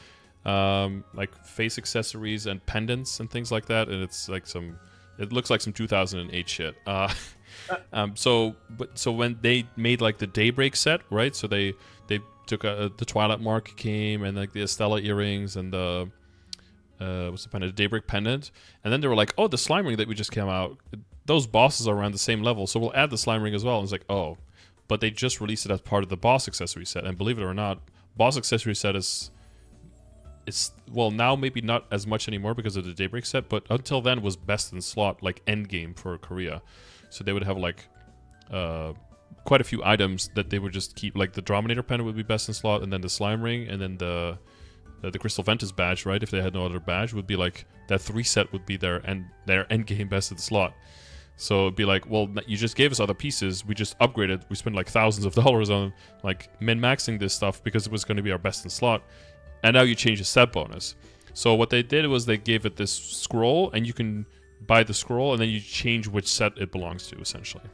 um, like face accessories and pendants and things like that, and it's like some. It looks like some 2008 shit. Uh, um, so, but so when they made like the Daybreak set, right? So they they took uh, the Twilight Mark came and like the Estella earrings and the uh, what's the pendant? Daybreak pendant, and then they were like, oh, the slime ring that we just came out, those bosses are around the same level, so we'll add the slime ring as well. And it's like, oh, but they just released it as part of the boss accessory set, and believe it or not, boss accessory set is. It's well now maybe not as much anymore because of the Daybreak set, but until then was best in slot like end game for Korea. So they would have like uh, quite a few items that they would just keep. Like the Dominator pen would be best in slot, and then the Slime Ring, and then the Uh, the Crystal Ventus badge, right? If they had no other badge, would be like that three set would be their end their end game best in the slot. So it'd be like, well, you just gave us other pieces. We just upgraded. We spent like thousands of dollars on like min maxing this stuff because it was going to be our best in slot, and now you change the set bonus. So what they did was they gave it this scroll, and you can buy the scroll, and then you change which set it belongs to, essentially.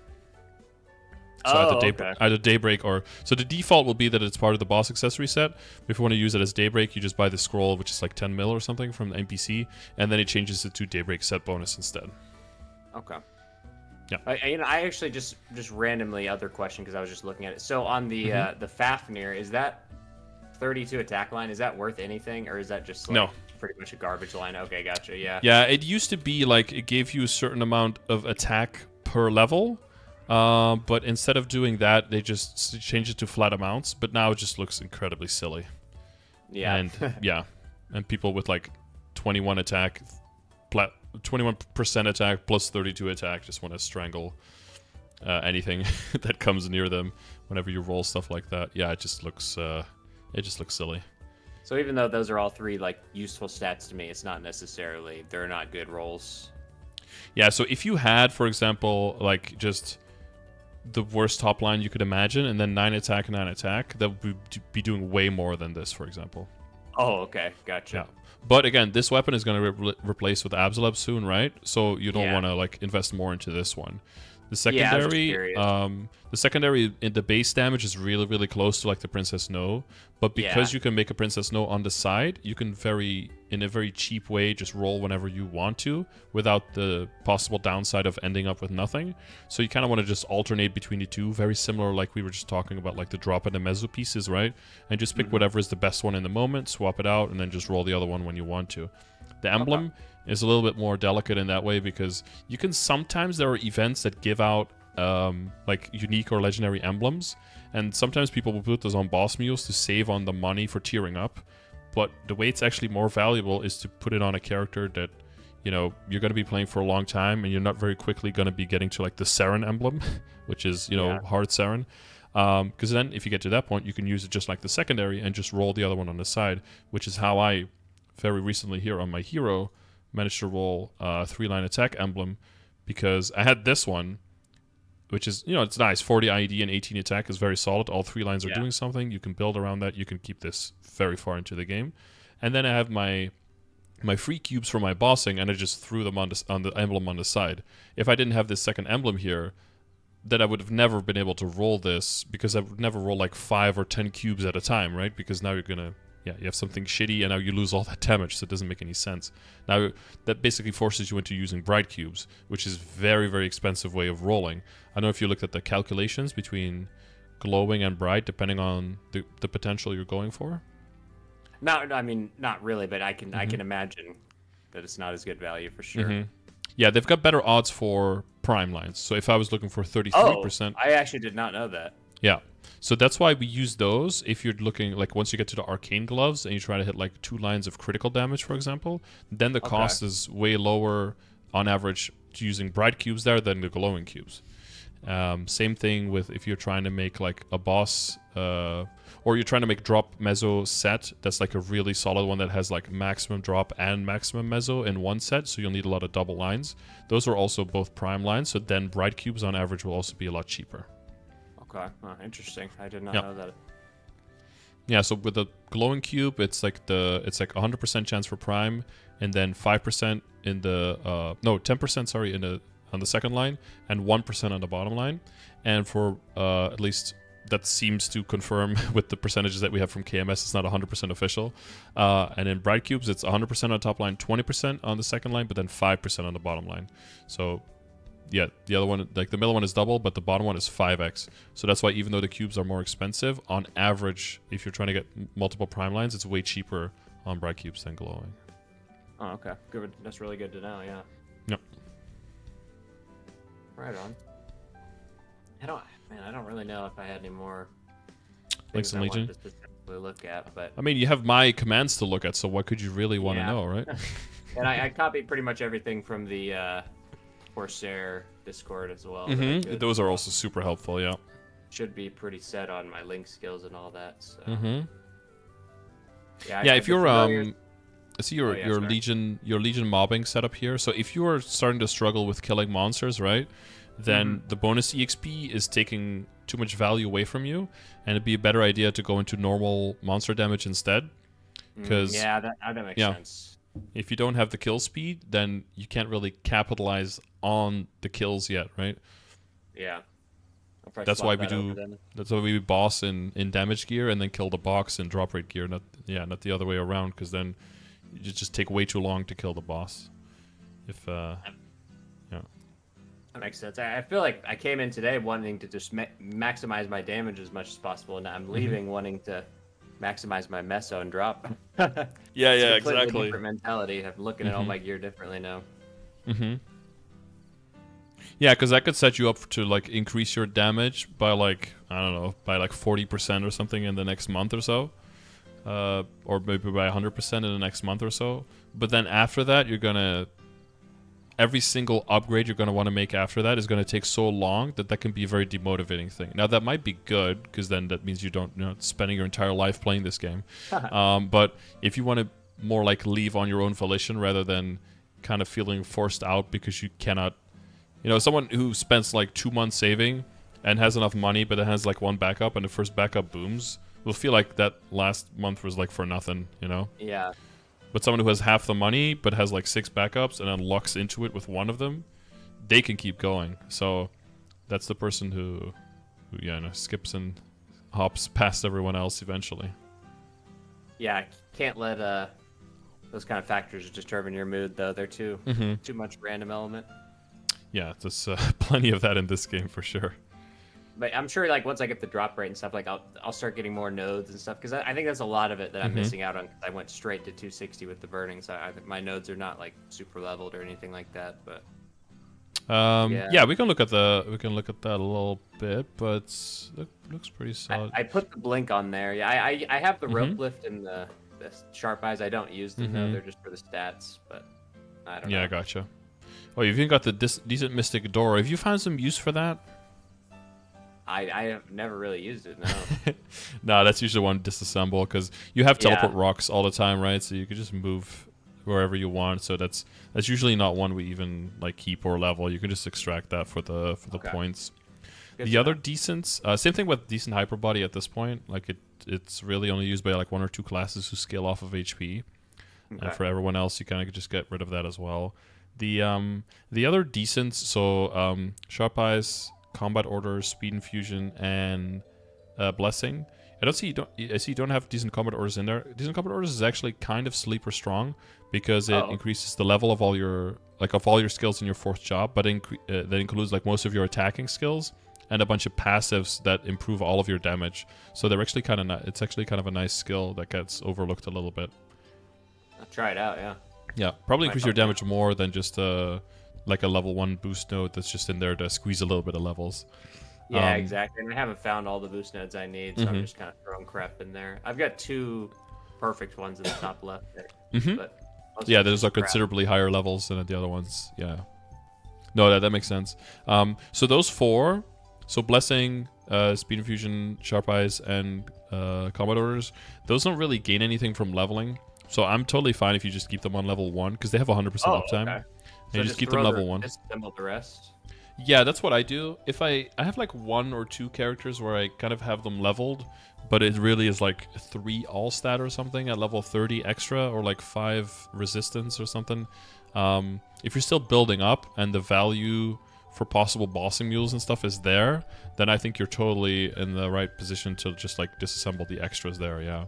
So Oh, either, day, okay. either Daybreak or so the default will be that it's part of the boss accessory set. If you want to use it as Daybreak, you just buy the scroll, which is like 10 mil or something from the NPC, and then it changes it to Daybreak set bonus instead. Okay. Yeah. I, I- you know, I actually just just randomly other question because I was just looking at it. So on the uh, Mm-hmm. the Fafnir, is that 32 attack line? Is that worth anything, or is that just like No. pretty much a garbage line? Okay, gotcha. Yeah. Yeah, it used to be like it gave you a certain amount of attack per level, uh, but instead of doing that, they just changed it to flat amounts. But now it just looks incredibly silly. Yeah. and yeah, and people with like 21 attack, pla- 21% attack plus 32 attack just want to strangle uh, anything that comes near them whenever you roll stuff like that. Yeah, it just looks uh, it just looks silly. so even though those are all three like useful stats to me, it's not necessarily they're not good rolls. Yeah, so if you had, for example, like just the worst top line you could imagine, and then nine attack, nine attack, that would be- doing way more than this, for example. Oh, okay, gotcha. Yeah. But again, this weapon is going to re- replace with Absolab soon, right? So you don't Yeah. want to like invest more into this one. The Yeah, I was just secondary, curious. um, the secondary in the base damage is really, really close to like the Princess No. But because Yeah. you can make a Princess No on the side, you can very, in a very cheap way, just roll whenever you want to, without the possible downside of ending up with nothing. So you kind of want to just alternate between the two, very similar, like we were just talking about, like the drop and the meso pieces, right? And just pick Mhm. whatever is the best one in the moment, swap it out, and then just roll the other one when you want to. The emblem is a little bit more delicate in that way because you can sometimes there are events that give out um, like unique or legendary emblems, and sometimes people will put those on boss mules to save on the money for tearing up. But the way it's actually more valuable is to put it on a character that you know you're going to be playing for a long time, and you're not very quickly going to be getting to like the Seren emblem, which is you know Yeah. hard Seren. Because then, if you get to that point, you can use it just like the secondary and just roll the other one on the side, which is how I very recently here on my hero managed to roll uh, a three line attack emblem because I had this one, which is, you know, it's nice. 40 IED and 18 attack is very solid. All three lines are Yeah. doing something. You can build around that. You can keep this very far into the game. And then I have my my free cubes for my bossing and I just threw them on the, on the emblem on the side. If I didn't have this second emblem here, then I would have never been able to roll this because I would never roll like five or ten cubes at a time, right? Because now you're gonna, yeah, you have something shitty and now you lose all that damage, so it doesn't make any sense. Now that basically forces you into using bright cubes, which is very very expensive way of rolling. I don't know if you looked at the calculations between glowing and bright, depending on the, the potential you're going for. Not, I mean, not really, but I can I Mhm. can imagine that it's not as good value for sure. Mhm. Yeah, they've got better odds for prime lines. So if I was looking for 33%, Oh, I actually did not know that. Yeah. So that's why we use those if you're looking like once you get to the arcane gloves and you try to hit like two lines of critical damage, for example, then the Okay. cost is way lower on average to using bright cubes there than the glowing cubes. Um, same thing with if you're trying to make like a boss, uh, or you're trying to make drop meso set that's like a really solid one that has like maximum drop and maximum meso in one set, so you'll need a lot of double lines. Those are also both prime lines, so then bright cubes on average will also be a lot cheaper. Okay, oh, interesting. I did not know that. Yeah, so with the glowing cube, it's like the it's like 100% chance for prime, and then 5% in the uh, no 10% sorry in the on the second line, and 1% on the bottom line, and for uh, at least that seems to confirm with the percentages that we have from KMS, it's not 100% official. Uh, and in bright cubes, it's 100% on the top line, 20% on the second line, but then 5% on the bottom line. So yeah, the other one, like the middle one is double, but the bottom one is 5x. So that's why even though the cubes are more expensive, on average, if you're trying to get multiple prime lines, it's way cheaper on bright cubes than glowing. Oh, okay. Good. That's really good to know. Yeah. Yep. Right on. I don't, man. I don't really know if I had any more. Links and Legion? to specifically look at, but I mean, you have my commands to look at, so what could you really want to know, right? and I, I copied pretty much everything from the uh, Corsair Discord as well. that I hmm. Those are also super helpful, yeah. should be pretty set on my link skills and all that. So hmm yeah, yeah, if you're um, I see your Oh, yeah, your sorry. legion your legion mobbing setup here. So if you are starting to struggle with killing monsters, right, then Mm-hmm. the bonus exp is taking too much value away from you, and it'd be a better idea to go into normal monster damage instead. Mm, 'cause- yeah, that, that makes yeah. sense. If you don't have the kill speed, then you can't really capitalize on the kills yet, right? Yeah. That's why we that do- That's why we boss in, in damage gear and then kill the box in drop rate gear. Not yeah, not the other way around. Because then you just take way too long to kill the boss. If uh, That makes sense. I, feel like I came in today wanting to just ma- maximize my damage as much as possible, and Mm-hmm. I'm leaving wanting to maximize my meso and drop. yeah, It's a completely Different mentality. I'm looking at all Mhm. my gear differently now. Mm-hmm. Yeah, because that could set you up to like increase your damage by like I don't know by like forty percent or something in the next month or so, uh, or maybe by hundred percent in the next month or so. But then after that, you're gonna every single upgrade you're gonna want to make after that is gonna take so long that that can be a very demotivating thing. Now that might be good because then that means you don't you know spending your entire life playing this game. um, but if you want to more like leave on your own volition rather than kind of feeling forced out because you cannot you know someone who spends like two months saving and has enough money but then has like one backup and the first backup booms will feel like that last month was like for nothing you know Yeah. But someone who has half the money but has like six backups and then locks into it with one of them they can keep going so that's the person who, who yeah, no, skips and hops past everyone else eventually. Yeah, can't let uh those kind of factors determine your mood though. They're too Mm-hmm. too much random element. Yeah, there's uh, plenty of that in this game for sure. But I'm sure like once I get the drop rate and stuff, like I'll I'll start getting more nodes and stuff because I, I think that's a lot of it that I'm Mhm. missing out on. I went straight to 260 with the burning, so I, think my nodes are not like super leveled or anything like that. But Um, yeah. Yeah. we can look at the we can look at that a little bit, but it looks pretty solid. I put the blink on there. Yeah, I I, I have the rope Mhm. lift and the, the sharp eyes. I don't use them though; Mhm. they're just for the stats. But I don't yeah, I know. gotcha. Oh, you've even got the dis- decent mystic door. Have you found some use for that? I I have never really used it. No. no, that's usually one disassemble because you have Yeah. teleport rocks all the time, right? So you could just move wherever you want. So that's that's usually not one we even like keep or level. You can just extract that for the for the Okay. points. Good the other know. decent, uh, same thing with decent hyper body at this point. Like it, it's really only used by like one or two classes who scale off of HP, Okay. and for everyone else, you kind of just get rid of that as well. The um the other decent, so um sharp eyes, combat order, speed infusion, and uh, blessing. I don't see you don't I see you don't have decent combat orders in there. Decent combat orders is actually kind of sleeper strong because it Oh. increases the level of all your like of all your skills in your fourth job, but incre- uh, that includes like most of your attacking skills and a bunch of passives that improve all of your damage. So they're actually kind of it's actually kind of a nice skill that gets overlooked a little bit. I'll try it out. Yeah. Yeah, probably Might increase your damage more than just uh like a level one boost node that's just in there to squeeze a little bit of levels. Yeah, Um, exactly. And I haven't found all the boost nodes I need, so I'm Mhm. just kind of throwing crap in there. I've got two perfect ones in the top left there, hmm but Yeah, those are crap. considerably higher levels than the other ones. Yeah. No, that, that makes sense. Um, so those four, so blessing, uh, speed infusion, sharp eyes, and uh, combat orders, those don't really gain anything from leveling. So I'm totally fine if you just keep them on level one because they have 100% Oh, uptime. okay. And you just keep them the- level one. Disassemble the rest. Yeah, that's what I do. If I I have like one or two characters where I kind of have them leveled, but it really is like three all stat or something at level 30 extra or like five resistance or something. Um, if you're still building up and the value for possible bossing mules and stuff is there, then I think you're totally in the right position to just like disassemble the extras there. Yeah.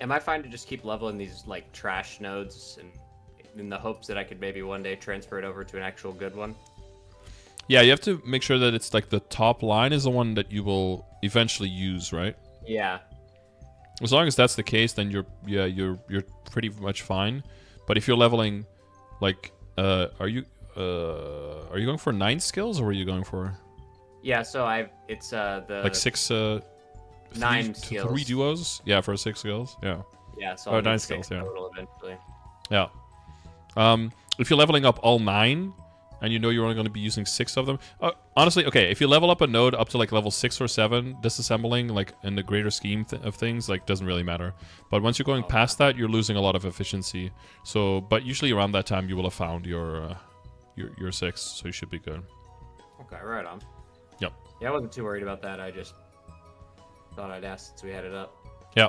Am I fine to just keep leveling these like trash nodes and in the hopes that I could maybe one day transfer it over to an actual good one? Yeah, you have to make sure that it's like the top line is the one that you will eventually use, right? Yeah. As long as that's the case, then you're yeah you're you're pretty much fine. But if you're leveling, like, uh, are you uh are you going for nine skills or are you going for Yeah, so I've it's uh the like six uh three, nine skills. three duos? Yeah, for six skills. Yeah, yeah, so I'll nine skills, yeah. eventually. yeah. Um, if you're leveling up all nine, and you know you're only going to be using six of them, uh, honestly, okay, if you level up a node up to like level six or seven, disassembling like in the greater scheme th- of things, like doesn't really matter. But once you're going past that, you're losing a lot of efficiency. So, but usually around that time, you will have found your uh, your your six, so you should be good. Okay, right on. Yep. Yeah, I wasn't too worried about that. I just thought I'd ask since we had it up. Yeah.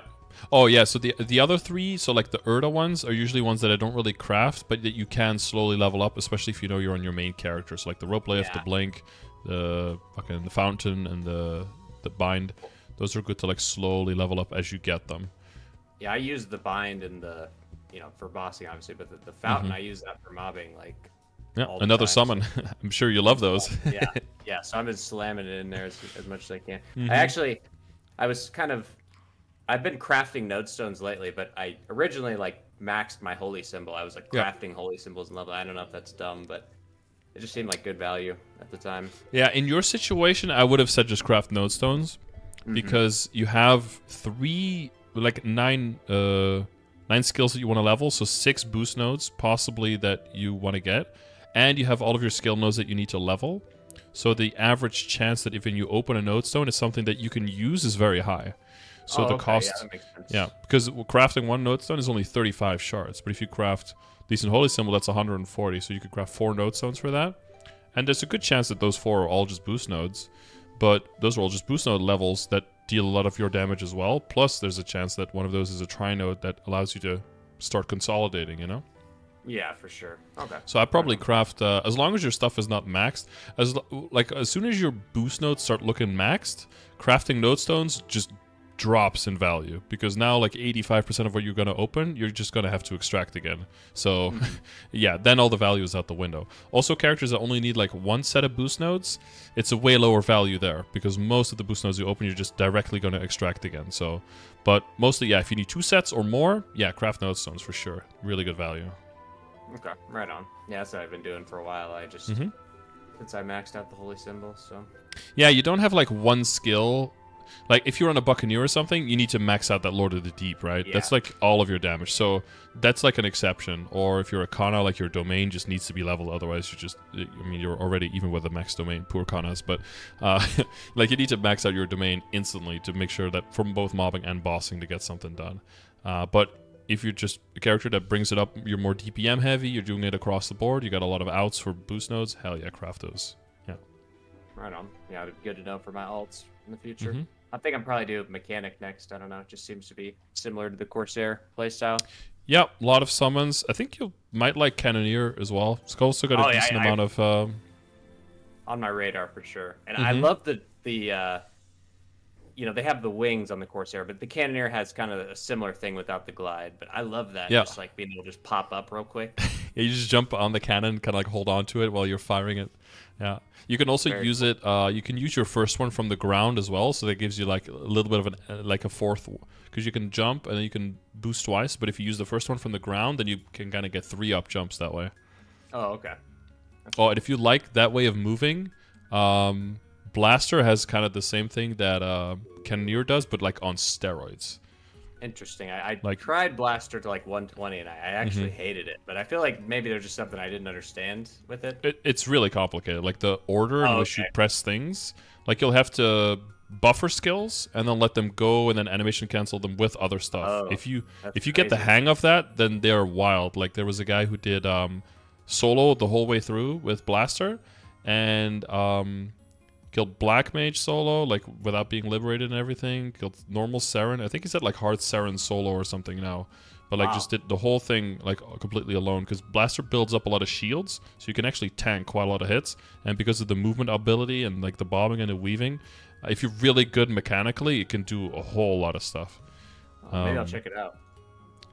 Oh yeah. So the the other three, so like the Erda ones, are usually ones that I don't really craft, but that you can slowly level up, especially if you know you're on your main character. So like the rope lift, the blink, the fucking the fountain, and the the bind. Those are good to like slowly level up as you get them. Yeah, I use the bind and the, you know, for bossing obviously, but the, the fountain Mhm. I use that for mobbing. Like, Yeah. Another summon. I'm sure you love those. yeah, yeah. So I'm just slamming it in there as, as much as I can. Mhm. I actually, I was kind of, I've been crafting node stones lately, but I originally like maxed my holy symbol. I was like Yeah. crafting holy symbols and level. I don't know if that's dumb, but it just seemed like good value at the time. Yeah, in your situation, I would have said just craft node stones Mhm. because you have three, like nine, uh, nine skills that you want to level. So six boost nodes, possibly that you want to get, and you have all of your skill nodes that you need to level. So the average chance that even you open a node stone is something that you can use is very high. So Oh, the okay, cost, Yeah, that makes sense. yeah, because crafting one node stone is only 35 shards, but if you craft decent holy symbol, that's 140. So you could craft four node stones for that, and there's a good chance that those four are all just boost nodes, but those are all just boost node levels that deal a lot of your damage as well. Plus, there's a chance that one of those is a tri node that allows you to start consolidating. You know? Yeah, for sure. Okay. So I probably craft uh, as long as your stuff is not maxed. As like as soon as your boost nodes start looking maxed, crafting node stones just drops in value because now like 85% of what you're going to open you're just going to have to extract again so yeah then all the value is out the window also characters that only need like one set of boost nodes it's a way lower value there because most of the boost nodes you open you're just directly going to extract again so but mostly yeah if you need two sets or more yeah craft node stones for sure really good value Okay, right on. Yeah, that's what I've been doing for a while. I just Mhm. since I maxed out the holy symbol, so Yeah, you don't have like one skill. Like if you're on a buccaneer or something, you need to max out that Lord of the Deep, right? That's like all of your damage. So that's like an exception. Or if you're a Kanna, like your domain just needs to be leveled. Otherwise, you just, I mean, you're already even with a max domain, poor Kannas. But uh, like you need to max out your domain instantly to make sure that from both mobbing and bossing to get something done. Uh, but if you're just a character that brings it up, you're more DPM heavy. You're doing it across the board. You got a lot of outs for boost nodes. Hell yeah, craft those. Yeah. right on. Yeah, good to know for my alts in the future. Mhm. I think I'm probably do mechanic next. I don't know. It just seems to be similar to the Corsair playstyle. Yeah, a lot of summons. I think you might like Cannoneer as well. It's also got a Oh, yeah, decent I- amount of. Um, on my radar for sure. And I Mhm. love the the uh, you know they have the wings on the Corsair, but the Cannoneer has kind of a similar thing without the glide. But I love that, Yeah. just like being able to just pop up real quick. yeah, you just jump on the cannon, kind of like hold on to it while you're firing it. Yeah, you can also Very use it. Uh, you can use your first one from the ground as well, so that gives you like a little bit of an uh, like a fourth, because you can jump and then you can boost twice. But if you use the first one from the ground, then you can kind of get three up jumps that way. oh, okay. Oh, and if you like that way of moving, um, Blaster has kind of the same thing that uh, Cannoneer does, but like on steroids. Interesting. I, I Like- tried Blaster to like 120, and I, I actually hated it. But I feel like maybe there's just something I didn't understand with it. It, it's really complicated. Like the order in Oh, which you press things, like you'll have to buffer skills and then let them go and then animation cancel them with other stuff. Oh, if you if you get the hang of that, then they're wild. Like there was a guy who did um, solo the whole way through with Blaster and um, killed Black Mage solo, like without being liberated and everything. Killed normal Seren. I think he said like hard Seren solo or something now. But like Wow. just did the whole thing like completely alone because Blaster builds up a lot of shields, so you can actually tank quite a lot of hits. And because of the movement ability and like the bobbing and the weaving, uh, if you're really good mechanically, it can do a whole lot of stuff. Maybe I'll Um, check it out.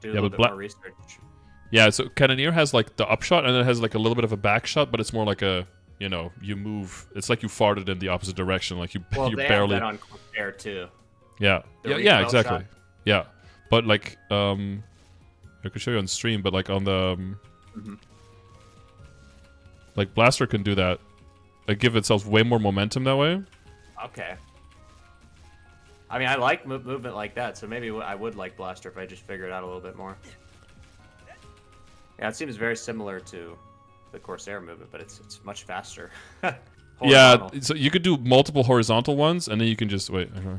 Do a yeah, little but bit Bla- more research. Yeah, so Cannoneer has like the upshot and then it has like a little bit of a back shot, but it's more like a you know you move. It's like you farted in the opposite direction, like you Well, you they barely. have that on Corsair too. yeah, the yeah, yeah, exactly. shot. Yeah, but like um, I could show you on stream, but like on the um, Mhm. like Blaster can do that. Like give itself way more momentum that way. Okay. I mean, I like mo- movement like that, so maybe I would like Blaster if I just figure it out a little bit more. Yeah, it seems very similar to the Corsair movement, but it's it's much faster. Yeah, so you could do multiple horizontal ones, and then you can just wait. uh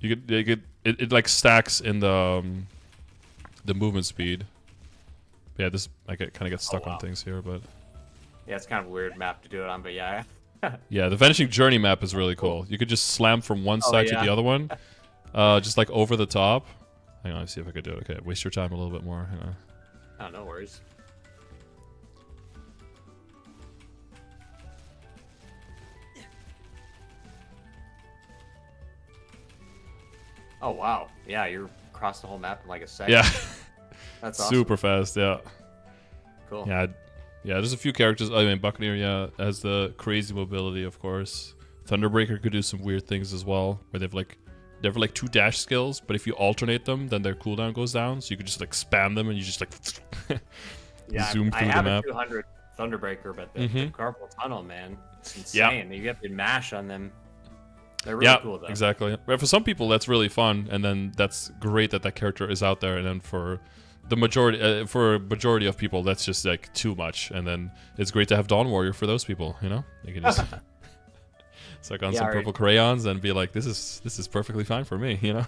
You could, you could it, it like stacks in the um, the movement speed. Yeah, this I get kind of get stuck Oh, wow. on things here, but Yeah, it's kind of a weird map to do it on, but yeah. yeah, the vanishing journey map is really cool. You could just slam from one side to yeah. the other one, uh, just like over the top. Hang on, let's see if I could do it. Okay, waste your time a little bit more. Hang on. Oh, no worries. Oh wow! Yeah, you're across the whole map in like a second. Yeah, that's awesome. super fast. Yeah. cool. Yeah, yeah. There's a few characters. I mean, Buccaneer, yeah, has the crazy mobility, of course. Thunderbreaker could do some weird things as well, where they've like they have like two dash skills, but if you alternate them, then their cooldown goes down. So you could just like spam them, and you just like Yeah, zoom I through the have map. a 200 Thunderbreaker, but the, the Mhm. carpal tunnel, man, it's insane. You have to mash on them. They're really yeah, cool though. exactly. But for some people, that's really fun, and then that's great that that character is out there. And then for the majority, uh, for a majority of people, that's just like too much. And then it's great to have Dawn Warrior for those people. You know, you can just suck on Yeah, some purple crayons and be like, "This is this is perfectly fine for me." You know.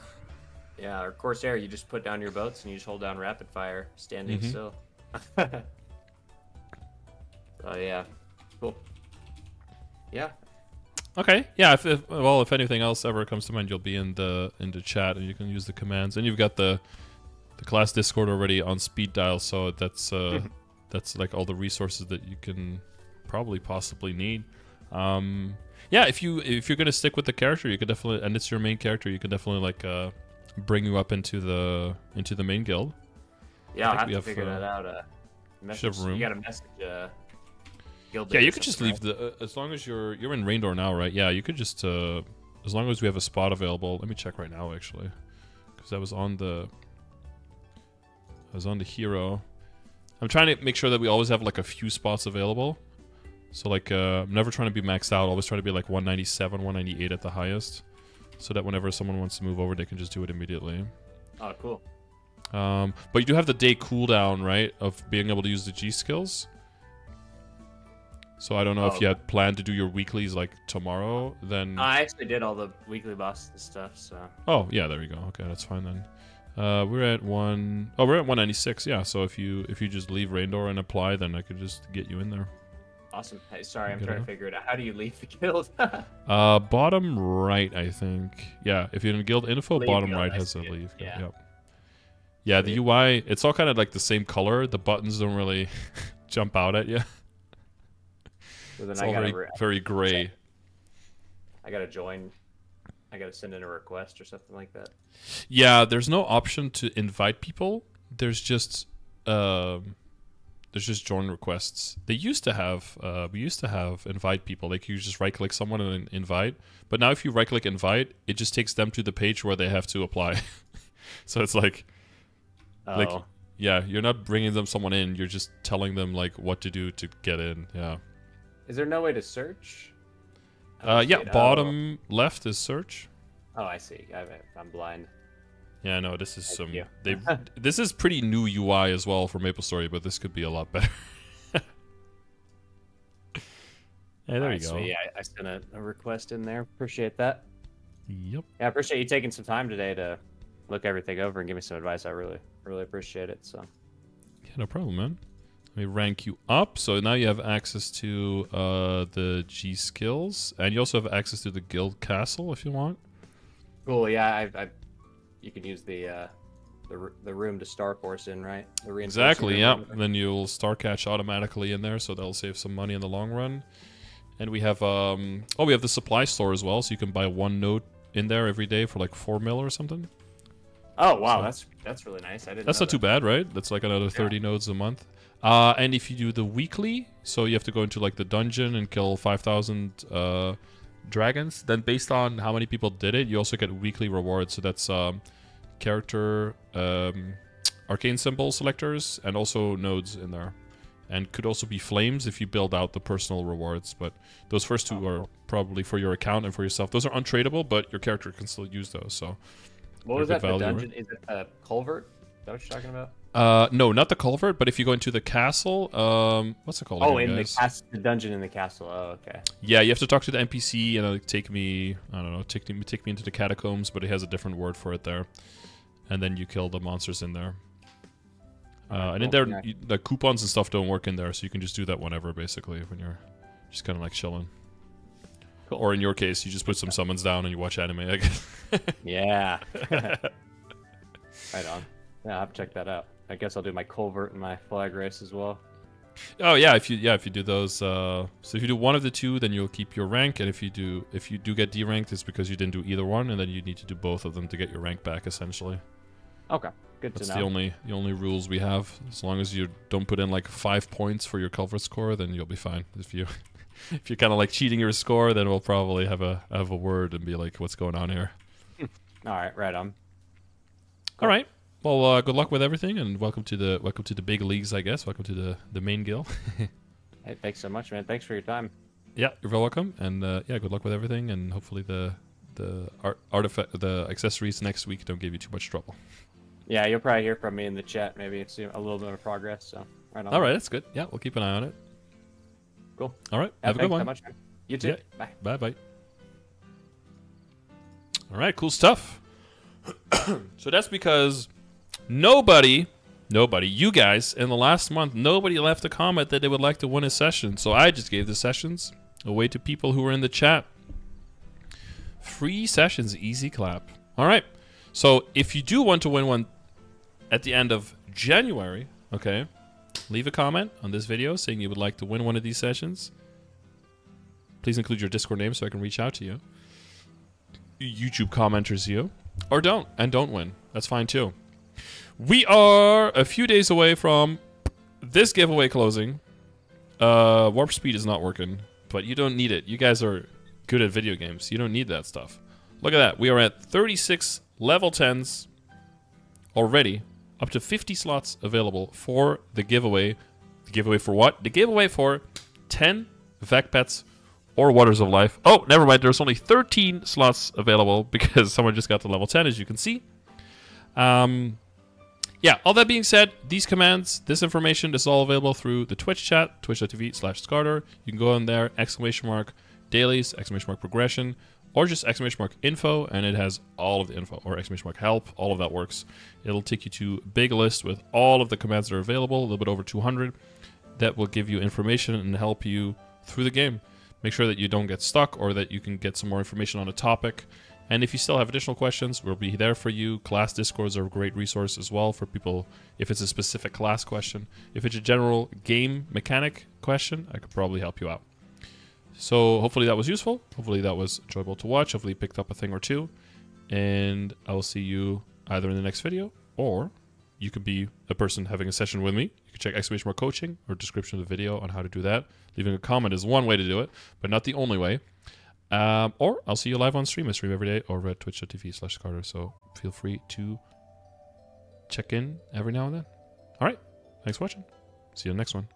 Yeah, or Corsair, you just put down your boats and you just hold down rapid fire, standing Mhm. still. oh yeah, cool. Yeah, Okay. Yeah. If, if well, if anything else ever comes to mind, you'll be in the in the chat, and you can use the commands. And you've got the the the class Discord already on speed dial, so that's uh, that's like all the resources that you can probably possibly need. Um, yeah, if you if you're gonna stick with the character, you could definitely, and it's your main character, you could definitely like uh, bring you up into the into the main guild. Yeah, I'll have to have, figure uh, that out. Uh, message. You got to message. Uh, guild Yeah, you could just leave the uh, as long as you're you're in Raindor now, right? Yeah, you could just uh, as long as we have a spot available. Let me check right now, actually, because I was on the I was on the hero. I'm trying to make sure that we always have like a few spots available. So like, uh, I'm never trying to be maxed out. Always trying to be like 197, 198 at the highest, so that whenever someone wants to move over, they can just do it immediately. Oh, cool. Um, but you do have the day cooldown, right, of being able to use the G skills. So I don't know if Oh. you had planned to do your weeklies like tomorrow, then. I actually did all the weekly boss stuff, so oh yeah, there we go. Okay, that's fine then. Uh, we're at one oh we're at 196. Yeah, so if you if you just leave Raindor and apply, then I could just get you in there. Awesome. Hey, sorry, I'm Good trying enough. to figure it out. How do you leave the guild? Uh, bottom right, I think. Yeah, if you're in guild info, Leave bottom guild, right I has a it. leave. Yeah. Yep. Yeah, the UI, it's all kind of like the same color. The buttons don't really jump out at you. so It's I all very, very gray. I gotta join. I gotta send in a request or something like that. Yeah, there's no option to invite people. There's just um, there's just join requests. They used to have uh, we used to have invite people. Like you just right click someone and invite. But now if you right click invite, it just takes them to the page where they have to apply. so it's like Oh, Like- yeah, you're not bringing them someone in. You're just telling them like what to do to get in. Yeah. is there no way to search? Uh, yeah. Oh. Bottom left is search. Oh, I see. I'm blind. Yeah, no, this is some. you. They this is pretty new UI as well for Maple Story, but this could be a lot better. hey, there Alright, you go. sweet. Yeah, I, I sent a, a request in there. Appreciate that. Yep. Yeah, I appreciate you taking some time today to look everything over and give me some advice. I really, really appreciate it. So, Yeah, no problem, man. Let me rank you up. So now you have access to uh, the G skills, and you also have access to the guild castle if you want. cool. Yeah, I, I you can use the uh, the the room to star force in, right? The Exactly. Yeah. or whatever. Then you'll star catch automatically in there, so that'll save some money in the long run. And we have um oh we have the supply store as well, so you can buy one node in there every day for like four mil or something. Oh wow, So- that's that's really nice. I didn't. That's know not too bad, right? That's like another 30 nodes a month. Uh, and if you do the weekly, so you have to go into like the dungeon and kill 5,000 uh, dragons, then based on how many people did it, you also get weekly rewards. So that's um, character, um, arcane symbol selectors, and also nodes in there. And could also be flames if you build out the personal rewards. But those first two are probably for your account and for yourself. Those are untradeable, but your character can still use those. So What was that? The value, dungeon? Is it a culvert? Is that what you're talking about? Uh, no, not the culvert, but if you go into the castle, um, what's it called? Oh, in the guys? the dungeon in the castle. Oh, okay. Yeah, you have to talk to the NPC and uh, take me. I don't know, take me take me into the catacombs, but it has a different word for it there. And then you kill the monsters in there. Uh, and in there, you, the coupons and stuff don't work in there, so you can just do that whenever, basically, when you're just kind of like chilling. Cool. Or in your case, you just put some summons down and you watch anime. I guess. Yeah. right on. Yeah, I'll have to check that out. I guess I'll do my culvert and my flag race as well. Oh yeah, if you yeah if you do those, uh, so if you do one of the two, then you'll keep your rank, and if you do if you do get deranked, it's because you didn't do either one, and then you need to do both of them to get your rank back. Essentially, Okay, good that's to the only the only rules we have. As long as you don't put in like five points for your culvert score, then you'll be fine. If you if you're kind of like cheating your score, then we'll probably have a have a word and be like, what's going on here? All right, right on. All right. Well, uh, good luck with everything, and welcome to the welcome to the big leagues, I guess. Welcome to the the main guild. Hey, thanks so much, man. Thanks for your time. Yeah, you're very welcome, and uh, yeah, good luck with everything, and hopefully the the art artifact the accessories next week don't give you too much trouble. Yeah, you'll probably hear from me in the chat. Maybe it's a little bit of progress. So, right on. All right, that's good. Yeah, we'll keep an eye on it. Cool. All right, Yeah, have a good so one. much, man. You too. Yeah. Bye. Bye bye. All right, cool stuff. so that's because nobody, nobody, you guys, in the last month, nobody left a comment that they would like to win a session. So I just gave the sessions away to people who were in the chat. Free sessions, easy clap. All right. So if you do want to win one, at the end of January, okay, leave a comment on this video saying you would like to win one of these sessions. Please include your Discord name so I can reach out to you. YouTube commenters you. Or don't, and don't win. That's fine too. We are a few days away from this giveaway closing. Uh, warp speed is not working, but you don't need it. You guys are good at video games. You don't need that stuff. Look at that. We are at 36 level 10s already. Up to 50 slots available for the giveaway. The giveaway for what? The giveaway for 10 Vec Pets or Waters of Life. Oh, never mind. There's only 13 slots available because someone just got to level 10, as you can see. Um, yeah, all that being said, these commands, this information is all available through the Twitch chat, twitch.tv slash Scardor. You can go in there, exclamation mark dailies, exclamation mark progression, or just exclamation mark info, and it has all of the info, or exclamation mark help, all of that works. It'll take you to a big list with all of the commands that are available, a little bit over 200, that will give you information and help you through the game. Make sure that you don't get stuck or that you can get some more information on a topic. And if you still have additional questions, we'll be there for you. Class discords are a great resource as well for people if it's a specific class question. If it's a general game mechanic question, I could probably help you out. So hopefully that was useful. Hopefully that was enjoyable to watch. Hopefully you picked up a thing or two. And I will see you either in the next video or you could be a person having a session with me. You can check exclamation mark coaching or description of the video on how to do that. Leaving a comment is one way to do it, but not the only way. Um, or I'll see you live on stream. I stream every day over at twitch.tv slash Scardor. So feel free to check in every now and then. All right. Thanks for watching. See you in the next one.